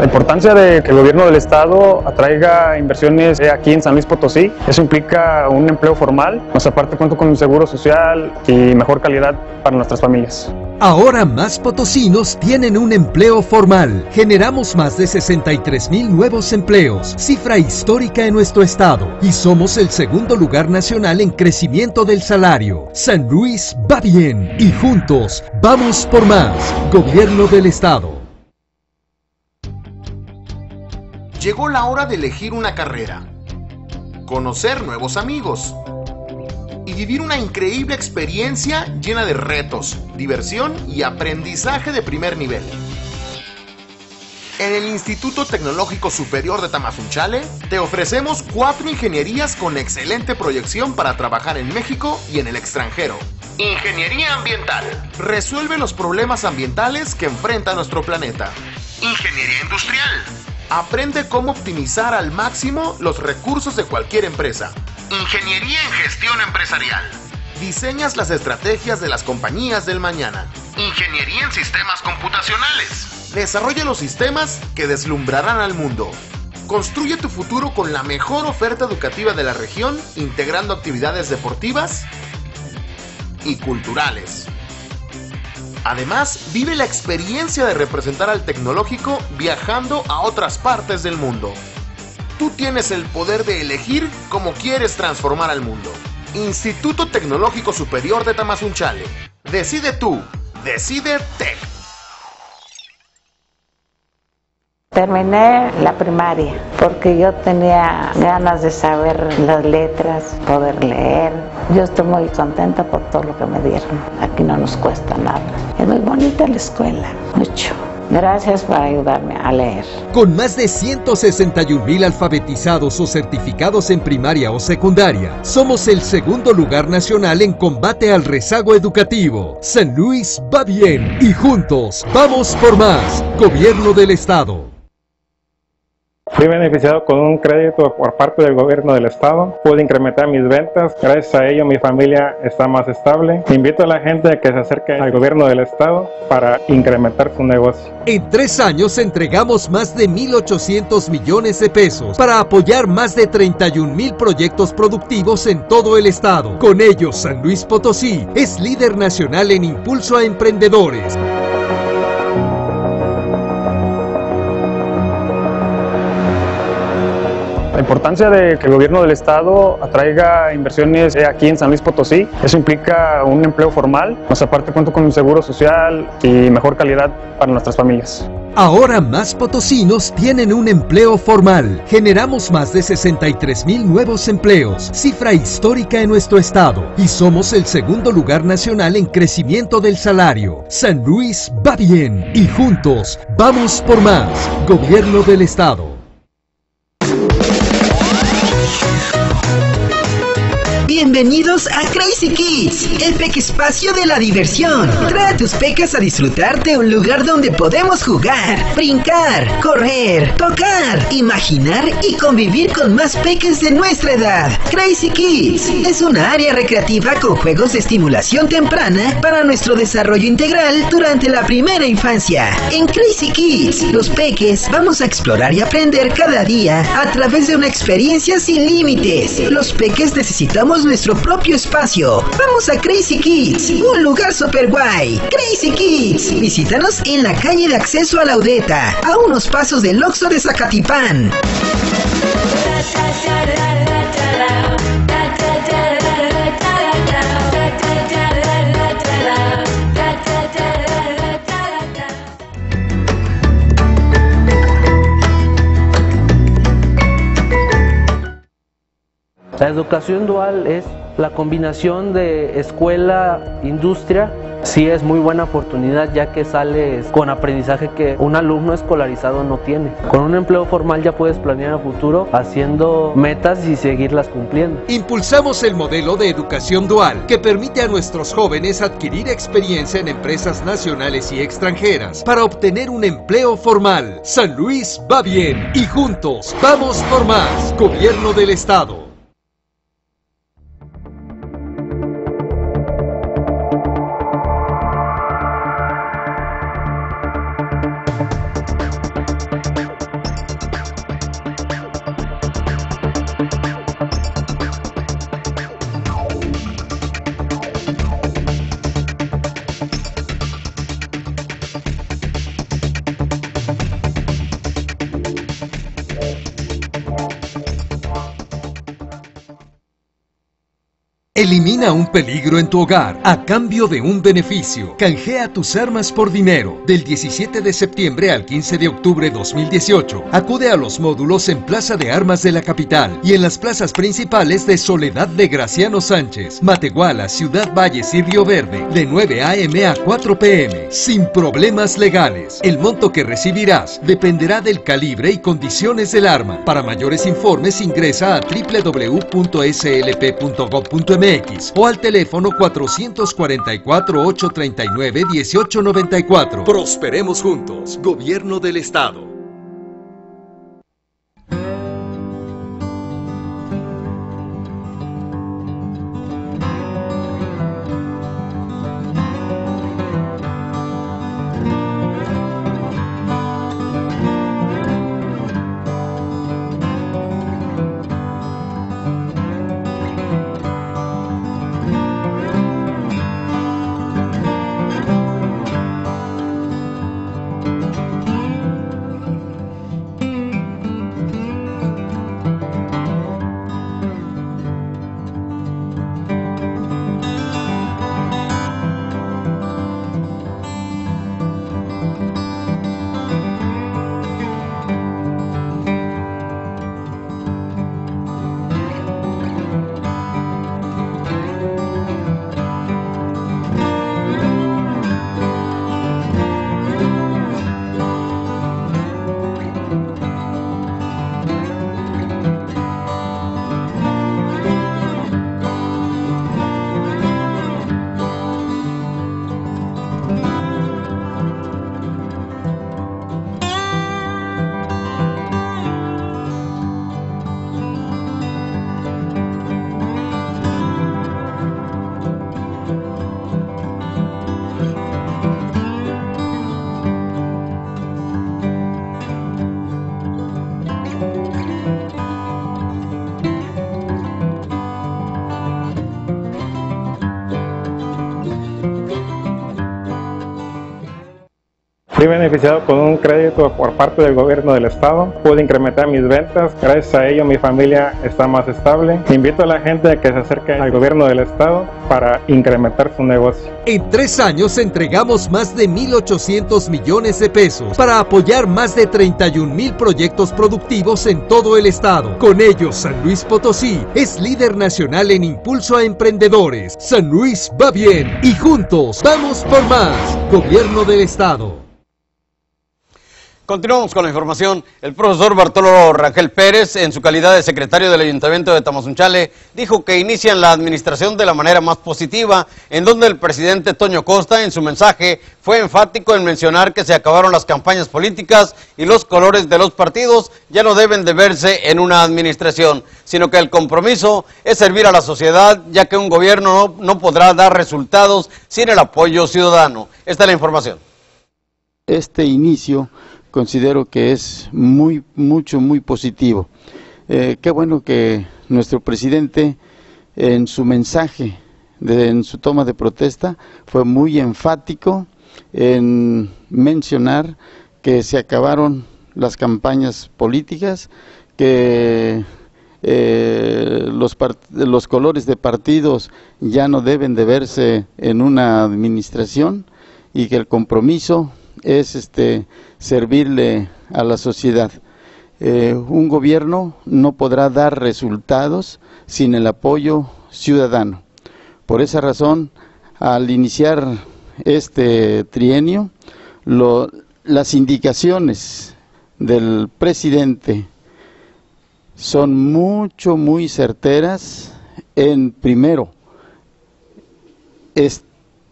La importancia de que el gobierno del estado atraiga inversiones aquí en San Luis Potosí, eso implica un empleo formal, más aparte cuento con un seguro social y mejor calidad para nuestras familias.
Ahora más potosinos tienen un empleo formal. Generamos más de 63 mil nuevos empleos, cifra histórica en nuestro estado, y somos el segundo lugar nacional en crecimiento del salario. San Luis va bien y juntos vamos por más. Gobierno del estado.
Llegó la hora de elegir una carrera, conocer nuevos amigos y vivir una increíble experiencia llena de retos, diversión y aprendizaje de primer nivel. En el Instituto Tecnológico Superior de Tamazunchale te ofrecemos cuatro ingenierías con excelente proyección para trabajar en México y en el extranjero. Ingeniería ambiental. Resuelve los problemas ambientales que enfrenta nuestro planeta. Ingeniería industrial Aprende cómo optimizar al máximo los recursos de cualquier empresa. Ingeniería en gestión empresarial. Diseñas las estrategias de las compañías del mañana. Ingeniería en sistemas computacionales. Desarrolla los sistemas que deslumbrarán al mundo. Construye tu futuro con la mejor oferta educativa de la región, integrando actividades deportivas y culturales. Además, vive la experiencia de representar al tecnológico viajando a otras partes del mundo. Tú tienes el poder de elegir cómo quieres transformar al mundo. Instituto Tecnológico Superior de Tamazunchale. Decide tú. Decide Tech.
Terminé la primaria porque yo tenía ganas de saber las letras, poder leer. Yo estoy muy contenta por todo lo que me dieron. Aquí no nos cuesta nada. Es muy bonita la escuela, mucho. Gracias por ayudarme a leer.
Con más de 161 mil alfabetizados o certificados en primaria o secundaria, somos el segundo lugar nacional en combate al rezago educativo. San Luis va bien y juntos vamos por más. Gobierno del Estado.
Fui beneficiado con un crédito por parte del gobierno del estado. Pude incrementar mis ventas. Gracias a ello mi familia está más estable. Invito a la gente a que se acerque al gobierno del estado para incrementar su negocio.
En tres años entregamos más de 1.800 millones de pesos para apoyar más de 31 mil proyectos productivos en todo el estado. Con ellos San Luis Potosí es líder nacional en impulso a emprendedores.
La importancia de que el gobierno del estado atraiga inversiones aquí en San Luis Potosí, eso implica un empleo formal, más aparte cuento con un seguro social y mejor calidad para nuestras familias.
Ahora más potosinos tienen un empleo formal. Generamos más de 63 mil nuevos empleos, cifra histórica en nuestro estado, y somos el segundo lugar nacional en crecimiento del salario. San Luis va bien y juntos vamos por más. Gobierno del estado.
Bienvenidos a Crazy Kids, el espacio de la diversión. Trae a tus pecas a disfrutar de un lugar donde podemos jugar, brincar, correr, tocar, imaginar y convivir con más peques de nuestra edad. Crazy Kids es una área recreativa con juegos de estimulación temprana para nuestro desarrollo integral durante la primera infancia. En Crazy Kids, los peques vamos a explorar y aprender cada día a través de una experiencia sin límites. Los peques necesitamos nuestro propio espacio. Vamos a Crazy Kids, un lugar super guay. Crazy Kids. Visítanos en la calle de acceso a la Udeta, a unos pasos del Oxo de Zacatipán.
Educación dual es La combinación de escuela-industria sí es muy buena oportunidad ya que sales con aprendizaje que un alumno escolarizado no tiene. Con un empleo formal ya puedes planear a futuro haciendo metas y seguirlas cumpliendo.
Impulsamos el modelo de educación dual que permite a nuestros jóvenes adquirir experiencia en empresas nacionales y extranjeras para obtener un empleo formal. San Luis va bien y juntos vamos por más. Gobierno del Estado. Elimina un peligro en tu hogar a cambio de un beneficio. Canjea tus armas por dinero. Del 17 de septiembre al 15 de octubre 2018, acude a los módulos en Plaza de Armas de la capital y en las plazas principales de Soledad de Graciano Sánchez, Matehuala, Ciudad Valles y Río Verde, de 9 a.m. a 4 p.m. Sin problemas legales. El monto que recibirás dependerá del calibre y condiciones del arma. Para mayores informes ingresa a www.slp.gov.mx o al teléfono 444-839-1894. Prosperemos juntos. Gobierno del Estado.
Beneficiado con un crédito por parte del gobierno del estado. Pude incrementar mis ventas. Gracias a ello mi familia está más estable. Invito a la gente a que se acerque al gobierno del estado para incrementar su negocio.
En tres años entregamos más de 1.800 millones de pesos para apoyar más de 31 mil proyectos productivos en todo el estado. Con ellos, San Luis Potosí es líder nacional en impulso a emprendedores. San Luis va bien y juntos vamos por más. Gobierno del estado.
Continuamos con la información. El profesor Bartolo Rangel Pérez, en su calidad de secretario del Ayuntamiento de Tamazunchale, dijo que inician la administración de la manera más positiva, en donde el presidente Toño Costa, en su mensaje, fue enfático en mencionar que se acabaron las campañas políticas y los colores de los partidos ya no deben de verse en una administración, sino que el compromiso es servir a la sociedad, ya que un gobierno no, no podrá dar resultados sin el apoyo ciudadano. Esta es la información.
Este inicio considero que es muy, mucho, muy positivo. Eh, qué bueno que nuestro presidente en su mensaje, en su toma de protesta, fue muy enfático en mencionar que se acabaron las campañas políticas, que eh, los, los colores de partidos ya no deben de verse en una administración y que el compromiso es este servirle a la sociedad. Eh, un gobierno no podrá dar resultados sin el apoyo ciudadano. Por esa razón, al iniciar este trienio, las indicaciones del presidente son mucho, muy certeras en, primero,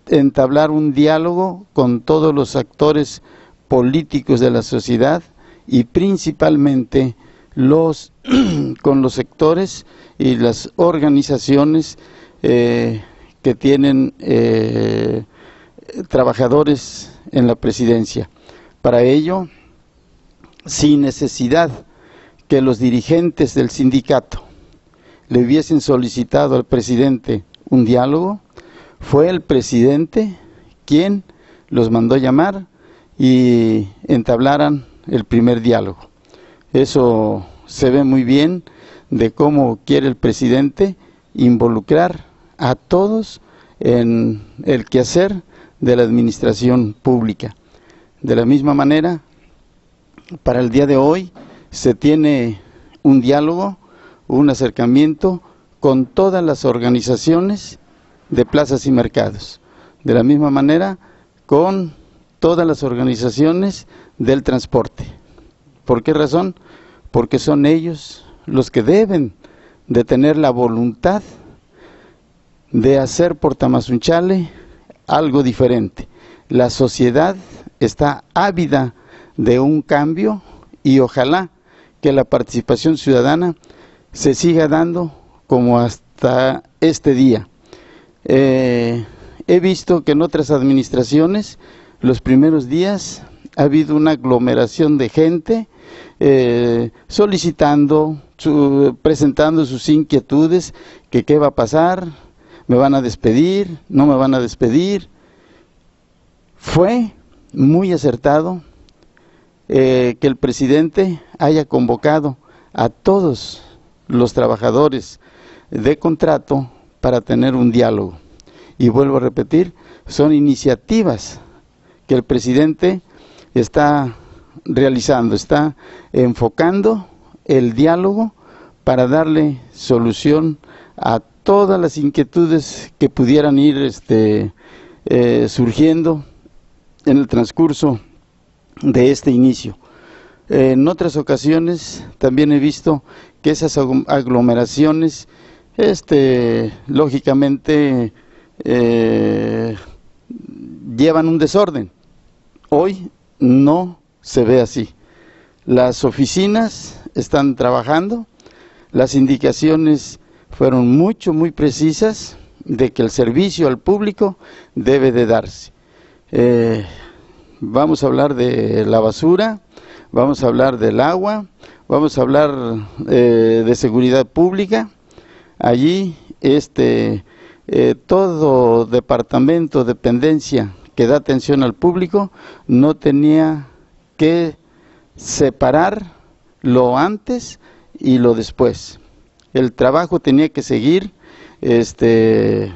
entablar un diálogo con todos los actores políticos de la sociedad y principalmente los con los sectores y las organizaciones eh, que tienen eh, trabajadores en la presidencia. Para ello, sin necesidad que los dirigentes del sindicato le hubiesen solicitado al presidente un diálogo, fue el presidente quien los mandó llamar y entablaran el primer diálogo. Eso se ve muy bien de cómo quiere el presidente involucrar a todos en el quehacer de la administración pública. De la misma manera, para el día de hoy se tiene un diálogo, un acercamiento con todas las organizaciones de plazas y mercados. De la misma manera, con todas las organizaciones del transporte. ¿Por qué razón? Porque son ellos los que deben de tener la voluntad de hacer por Tamazunchale algo diferente. La sociedad está ávida de un cambio y ojalá que la participación ciudadana se siga dando como hasta este día. Eh, he visto que en otras administraciones los primeros días ha habido una aglomeración de gente eh, solicitando, presentando sus inquietudes, que qué va a pasar, me van a despedir, no me van a despedir. Fue muy acertado eh, que el presidente haya convocado a todos los trabajadores de contrato para tener un diálogo. Y vuelvo a repetir, son iniciativas que el presidente está realizando, está enfocando el diálogo para darle solución a todas las inquietudes que pudieran ir este, eh, surgiendo en el transcurso de este inicio. En otras ocasiones también he visto que esas aglomeraciones, este, lógicamente, eh, llevan un desorden. Hoy no se ve así. Las oficinas están trabajando, las indicaciones fueron mucho, muy precisas de que el servicio al público debe de darse. Eh, vamos a hablar de la basura, vamos a hablar del agua, vamos a hablar eh, de seguridad pública. Allí este eh, todo departamento, dependencia que da atención al público no tenía que separar lo antes y lo después. El trabajo tenía que seguir este,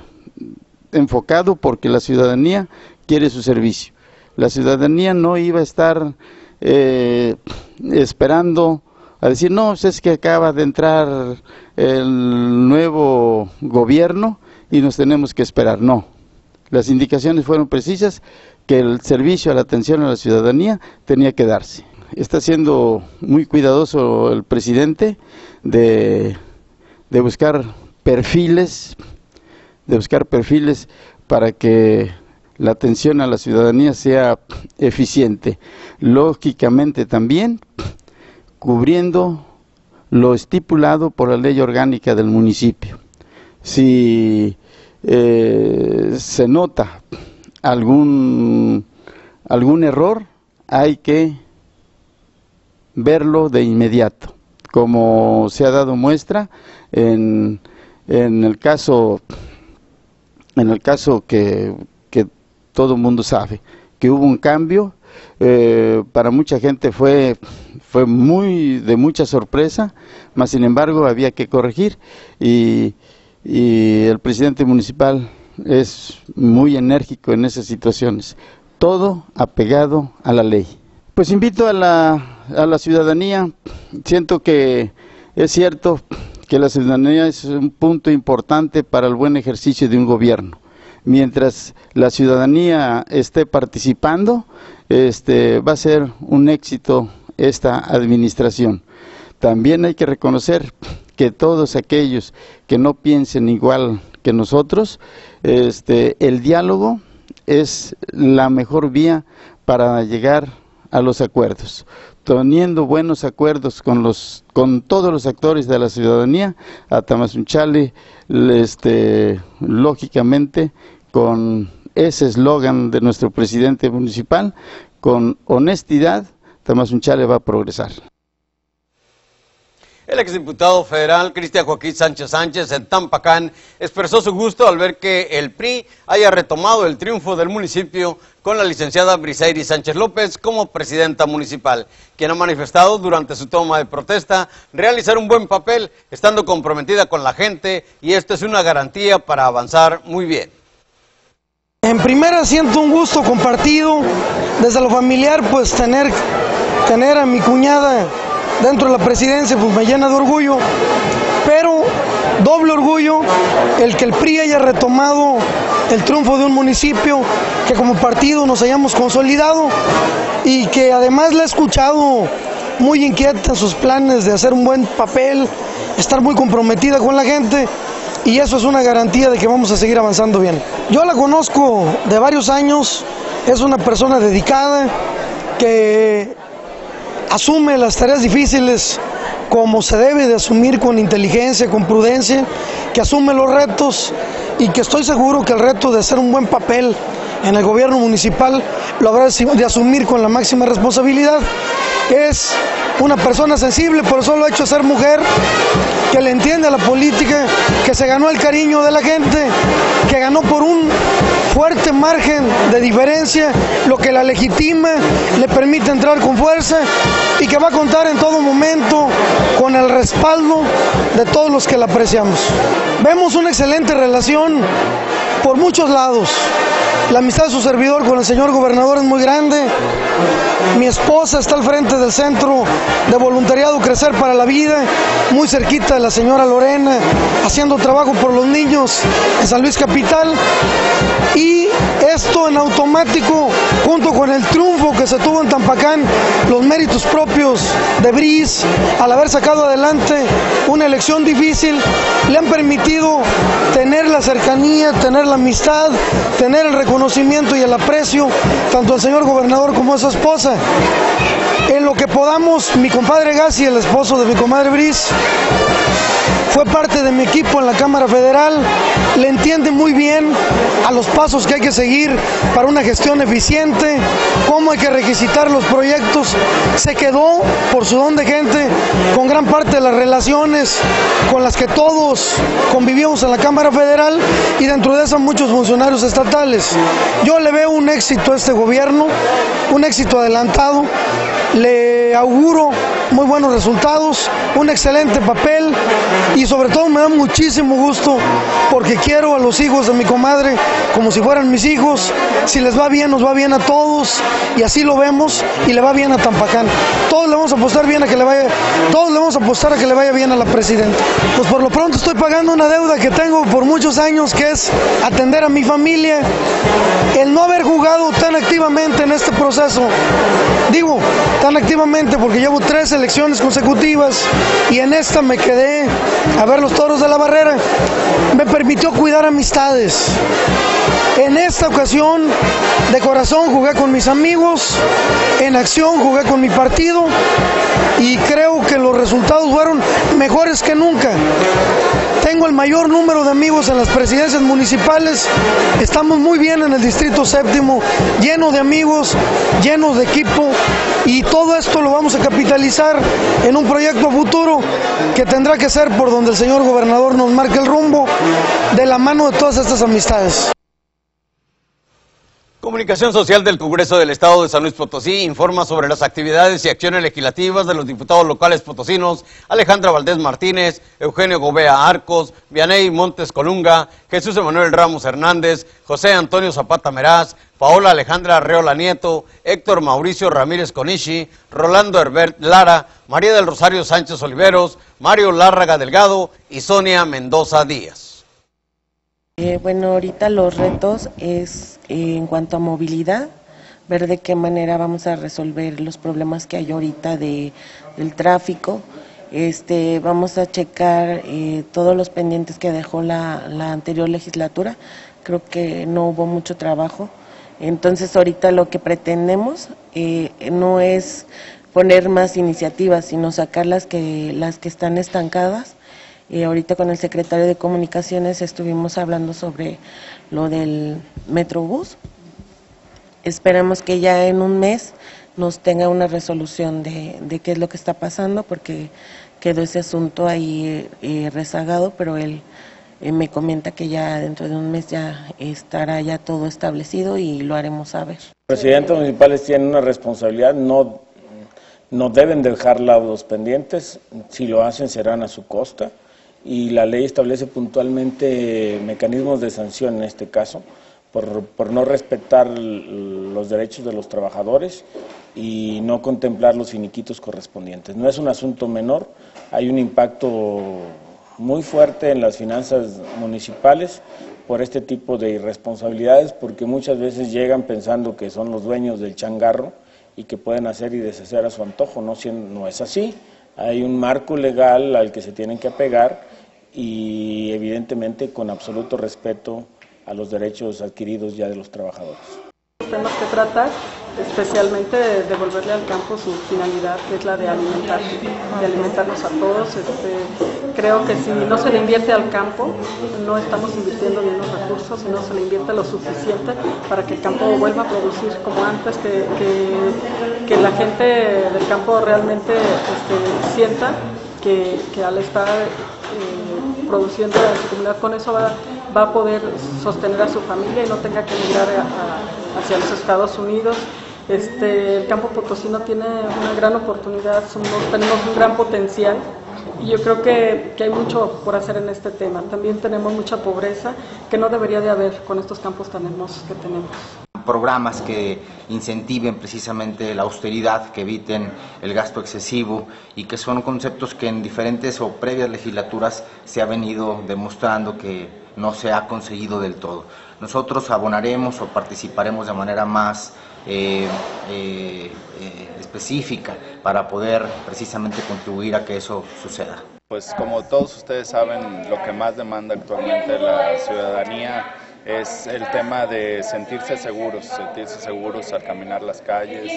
enfocado porque la ciudadanía quiere su servicio. La ciudadanía no iba a estar eh, esperando a decir, no, pues es que acaba de entrar el nuevo gobierno y nos tenemos que esperar. No, las indicaciones fueron precisas que el servicio a la atención a la ciudadanía tenía que darse. Está siendo muy cuidadoso el presidente de, de buscar perfiles, de buscar perfiles para que la atención a la ciudadanía sea eficiente. Lógicamente también cubriendo lo estipulado por la ley orgánica del municipio si eh, se nota algún, algún error, hay que verlo de inmediato, como se ha dado muestra en, en el caso en el caso que, que todo el mundo sabe, que hubo un cambio, eh, para mucha gente fue, fue muy de mucha sorpresa, mas sin embargo había que corregir y, y el presidente municipal es muy enérgico en esas situaciones, todo apegado a la ley. Pues invito a la, a la ciudadanía, siento que es cierto que la ciudadanía es un punto importante para el buen ejercicio de un gobierno. Mientras la ciudadanía esté participando, este, va a ser un éxito esta administración. También hay que reconocer que todos aquellos que no piensen igual que nosotros, este, el diálogo es la mejor vía para llegar a los acuerdos. Teniendo buenos acuerdos con los con todos los actores de la ciudadanía, a Tamazunchale, este, lógicamente, con ese eslogan de nuestro presidente municipal, con honestidad, Tamazunchale va a progresar.
El exdiputado federal Cristian Joaquín Sánchez Sánchez en Tampacán expresó su gusto al ver que el PRI haya retomado el triunfo del municipio con la licenciada Briseiri Sánchez López como presidenta municipal, quien ha manifestado durante su toma de protesta realizar un buen papel, estando comprometida con la gente y esto es una garantía para avanzar muy bien.
En primera siento un gusto compartido, desde lo familiar pues tener, tener a mi cuñada dentro de la presidencia pues me llena de orgullo, pero doble orgullo el que el PRI haya retomado el triunfo de un municipio, que como partido nos hayamos consolidado y que además le he escuchado muy inquieta en sus planes de hacer un buen papel, estar muy comprometida con la gente y eso es una garantía de que vamos a seguir avanzando bien. Yo la conozco de varios años, es una persona dedicada que asume las tareas difíciles como se debe de asumir con inteligencia, con prudencia, que asume los retos y que estoy seguro que el reto de hacer un buen papel en el gobierno municipal lo habrá de asumir con la máxima responsabilidad. Es una persona sensible, por eso lo ha hecho ser mujer, que le entiende a la política, que se ganó el cariño de la gente, que ganó por un fuerte margen de diferencia, lo que la legitima, le permite entrar con fuerza y que va a contar en todo momento con el respaldo de todos los que la apreciamos. Vemos una excelente relación por muchos lados. La amistad de su servidor con el señor gobernador es muy grande. Mi esposa está al frente del centro de voluntariado Crecer para la Vida, muy cerquita de la señora Lorena, haciendo trabajo por los niños en San Luis Capital. Y esto en automático, junto con el triunfo que se tuvo en Tampacán, los méritos propios de Bris, al haber sacado adelante una elección difícil, le han permitido tener la cercanía, tener la amistad, tener el reconocimiento y el aprecio, tanto al señor gobernador como a su esposa. En lo que podamos, mi compadre Gassi, el esposo de mi comadre Bris, fue parte de mi equipo en la Cámara Federal, le entiende muy bien a los pasos que hay que seguir para una gestión eficiente, cómo hay que requisitar los proyectos, se quedó por su don de gente con gran parte de las relaciones con las que todos convivimos en la Cámara Federal y dentro de esas muchos funcionarios estatales. Yo le veo un éxito a este gobierno, un éxito adelantado, le auguro muy buenos resultados, un excelente papel y sobre todo me da muchísimo gusto porque quiero a los hijos de mi comadre como si fueran mis hijos. Si les va bien, nos va bien a todos y así lo vemos y le va bien a Tampacán. Todos le vamos a apostar bien a que le vaya, todos le vamos a apostar a que le vaya bien a la presidenta. Pues por lo pronto estoy pagando una deuda que tengo por muchos años que es atender a mi familia, el no haber jugado tan activamente en este proceso. Digo, tan activamente porque llevo tres elecciones consecutivas y en esta me quedé a ver los toros de la barrera. Me permitió cuidar amistades. En esta ocasión, de corazón, jugué con mis amigos, en acción jugué con mi partido y creo que los resultados fueron mejores que nunca. Tengo el mayor número de amigos en las presidencias municipales, estamos muy bien en el distrito séptimo, lleno de amigos, lleno de equipo y todo esto lo vamos a capitalizar en un proyecto futuro que tendrá que ser por donde el señor gobernador nos marque el rumbo de la mano de todas estas amistades.
Comunicación Social del Congreso del Estado de San Luis Potosí informa sobre las actividades y acciones legislativas de los diputados locales potosinos Alejandra Valdés Martínez, Eugenio Gobea Arcos, Vianey Montes Colunga, Jesús Emanuel Ramos Hernández, José Antonio Zapata Meraz, Paola Alejandra Arreola Nieto, Héctor Mauricio Ramírez Conishi, Rolando Herbert Lara, María del Rosario Sánchez Oliveros, Mario Lárraga Delgado y Sonia Mendoza Díaz.
Eh, bueno, ahorita los retos es eh, en cuanto a movilidad, ver de qué manera vamos a resolver los problemas que hay ahorita de, del tráfico. Este, vamos a checar eh, todos los pendientes que dejó la, la anterior legislatura. Creo que no hubo mucho trabajo. Entonces, ahorita lo que pretendemos no es poner más iniciativas, sino sacar las que, las que están estancadas y ahorita con el secretario de Comunicaciones estuvimos hablando sobre lo del Metrobús. Esperamos que ya en un mes nos tenga una resolución de, qué es lo que está pasando, porque quedó ese asunto ahí eh, rezagado, pero él eh, me comenta que ya dentro de un mes ya estará ya todo establecido y lo haremos saber.
Los presidentes municipales tienen una responsabilidad, no, no deben dejar laudos pendientes, si lo hacen serán a su costa y la ley establece puntualmente mecanismos de sanción en este caso por, no respetar los derechos de los trabajadores y no contemplar los finiquitos correspondientes. No es un asunto menor, hay un impacto muy fuerte en las finanzas municipales por este tipo de irresponsabilidades porque muchas veces llegan pensando que son los dueños del changarro y que pueden hacer y deshacer a su antojo, no, no es así. Hay un marco legal al que se tienen que apegar y evidentemente con absoluto respeto a los derechos adquiridos ya de los trabajadores.
Los temas que trata, especialmente de devolverle al campo su finalidad, que es la de alimentar, de alimentarnos a todos. Este, creo que si no se le invierte al campo, no estamos invirtiendo bien los recursos, si no se le invierte lo suficiente para que el campo vuelva a producir como antes, que, que, la gente del campo realmente este, sienta que, que al estar produciendo en su comunidad, con eso va, va, a poder sostener a su familia y no tenga que emigrar hacia los Estados Unidos. Este, el campo potosino tiene una gran oportunidad, tenemos un gran potencial y yo creo que, que, hay mucho por hacer en este tema. También tenemos mucha pobreza que no debería de haber con estos campos tan hermosos que tenemos
programas que incentiven precisamente la austeridad, que eviten el gasto excesivo y que son conceptos que en diferentes o previas legislaturas se ha venido demostrando que no se ha conseguido del todo. Nosotros abonaremos o participaremos de manera más eh, eh, eh, específica para poder precisamente contribuir a que eso suceda.
Pues como todos ustedes saben, lo que más demanda actualmente la ciudadanía es el tema de sentirse seguros, sentirse seguros al caminar las calles,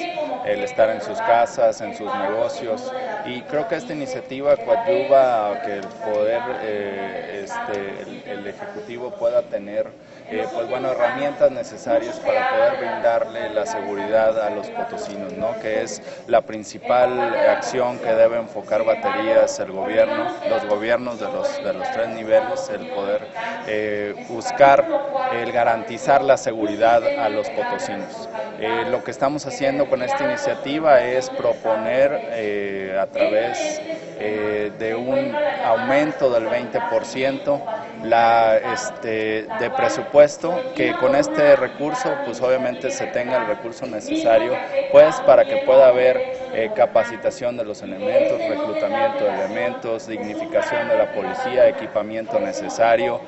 el estar en sus casas, en sus negocios. Y creo que esta iniciativa coadyuva a que el poder, eh, este, el, Ejecutivo pueda tener eh, pues bueno, herramientas necesarias para poder brindarle la seguridad a los potosinos, ¿no? que es la principal acción que debe enfocar baterías el gobierno, los gobiernos de los, de los tres niveles, el poder eh, buscar el garantizar la seguridad a los potosinos. Eh, lo que estamos haciendo con esta iniciativa es proponer eh, a través eh, de un aumento del 20% la, este, de presupuesto, que con este recurso pues obviamente se tenga el recurso necesario pues para que pueda haber capacitación de los elementos, reclutamiento de elementos, dignificación de la policía, equipamiento necesario,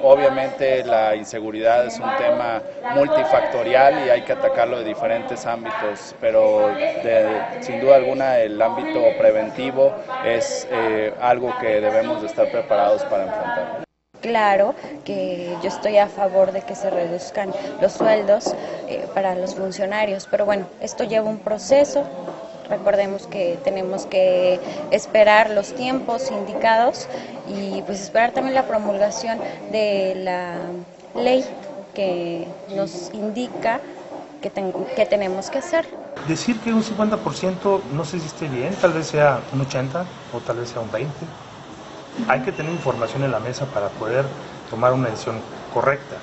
obviamente la inseguridad es un tema multifactorial y hay que atacarlo de diferentes ámbitos, pero sin duda alguna el ámbito preventivo es eh, algo que debemos de estar preparados para enfrentar.
Claro que yo estoy a favor de que se reduzcan los sueldos eh, para los funcionarios, pero bueno, esto lleva un proceso, Recordemos que tenemos que esperar los tiempos indicados y pues esperar también la promulgación de la ley que nos indica que, que tenemos que hacer.
Decir que un 50% no si esté bien, tal vez sea un 80 o tal vez sea un 20. Hay que tener información en la mesa para poder tomar una decisión correcta.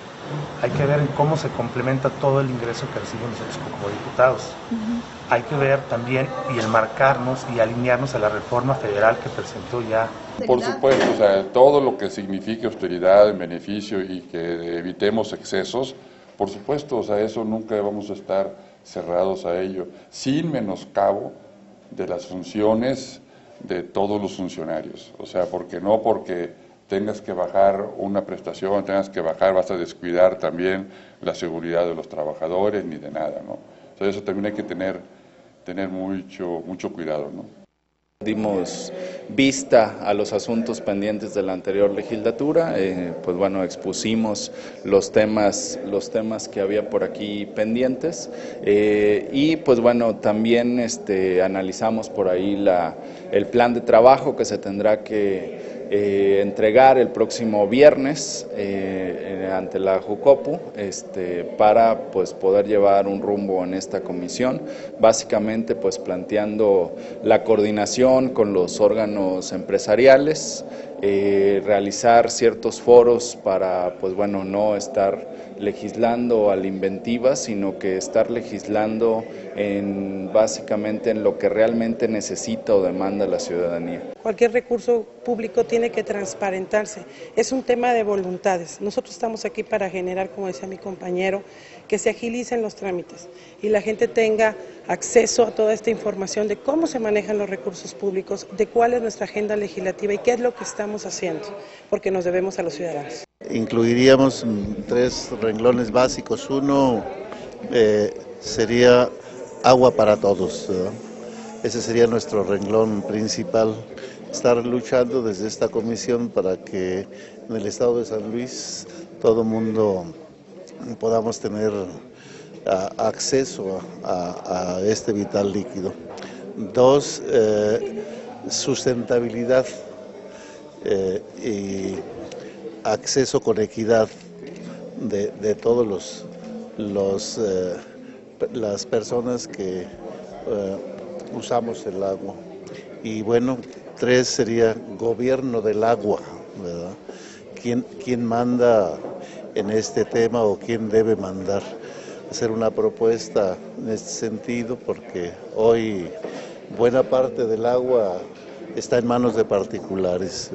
hay que ver cómo se complementa todo el ingreso que recibimos nosotros como diputados. Hay que ver también y enmarcarnos y alinearnos a la reforma federal que presentó ya.
Por supuesto, o sea, todo lo que signifique austeridad en beneficio y que evitemos excesos, por supuesto, o sea, eso nunca vamos a estar cerrados a ello, sin menoscabo de las funciones de todos los funcionarios. O sea, porque no porque tengas que bajar una prestación, tengas que bajar, vas a descuidar también la seguridad de los trabajadores ni de nada, ¿no? O sea, eso también hay que tener, tener mucho, mucho cuidado, ¿no?
Dimos vista a los asuntos pendientes de la anterior legislatura, eh, pues bueno, expusimos los temas, los temas que había por aquí pendientes eh, y pues bueno, también este, analizamos por ahí la, el plan de trabajo que se tendrá que eh, entregar el próximo viernes eh, ante la Jucopu este, para pues, poder llevar un rumbo en esta comisión, básicamente pues planteando la coordinación con los órganos empresariales, eh, realizar ciertos foros para pues bueno no estar legislando a la inventiva, sino que estar legislando en básicamente en lo que realmente necesita o demanda la ciudadanía.
Cualquier recurso público tiene que transparentarse. Es un tema de voluntades. Nosotros estamos aquí para generar, como decía mi compañero, que se agilicen los trámites y la gente tenga acceso a toda esta información de cómo se manejan los recursos públicos, de cuál es nuestra agenda legislativa y qué es lo que estamos haciendo, porque nos debemos a los ciudadanos.
Incluiríamos tres renglones básicos. Uno eh, sería agua para todos. Ese sería nuestro renglón principal. Estar luchando desde esta comisión para que en el estado de San Luis todo mundo podamos tener acceso a, este vital líquido. Dos, eh, sustentabilidad eh, y acceso con equidad de, todos los, los eh, las personas que usamos el agua. Y bueno, tres sería gobierno del agua, ¿verdad? ¿Quién, quién manda en este tema o quién debe mandar. Hacer una propuesta en este sentido porque hoy buena parte del agua está en manos de particulares.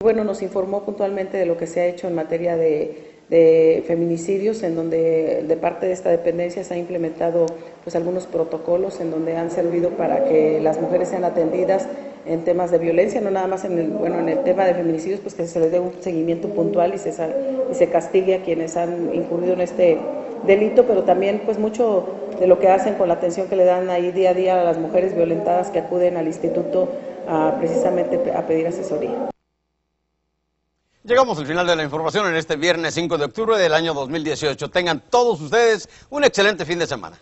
Bueno, nos informó puntualmente de lo que se ha hecho en materia de, de feminicidios, en donde de parte de esta dependencia se ha implementado pues algunos protocolos en donde han servido para que las mujeres sean atendidas en temas de violencia, no nada más en el, bueno, en el tema de feminicidios, pues que se les dé un seguimiento puntual y se, y se castigue a quienes han incurrido en este delito, pero también pues mucho de lo que hacen con la atención que le dan ahí día a día a las mujeres violentadas que acuden al instituto a, precisamente a pedir asesoría.
Llegamos al final de la información en este viernes 5 de octubre del año 2018. Tengan todos ustedes un excelente fin de semana.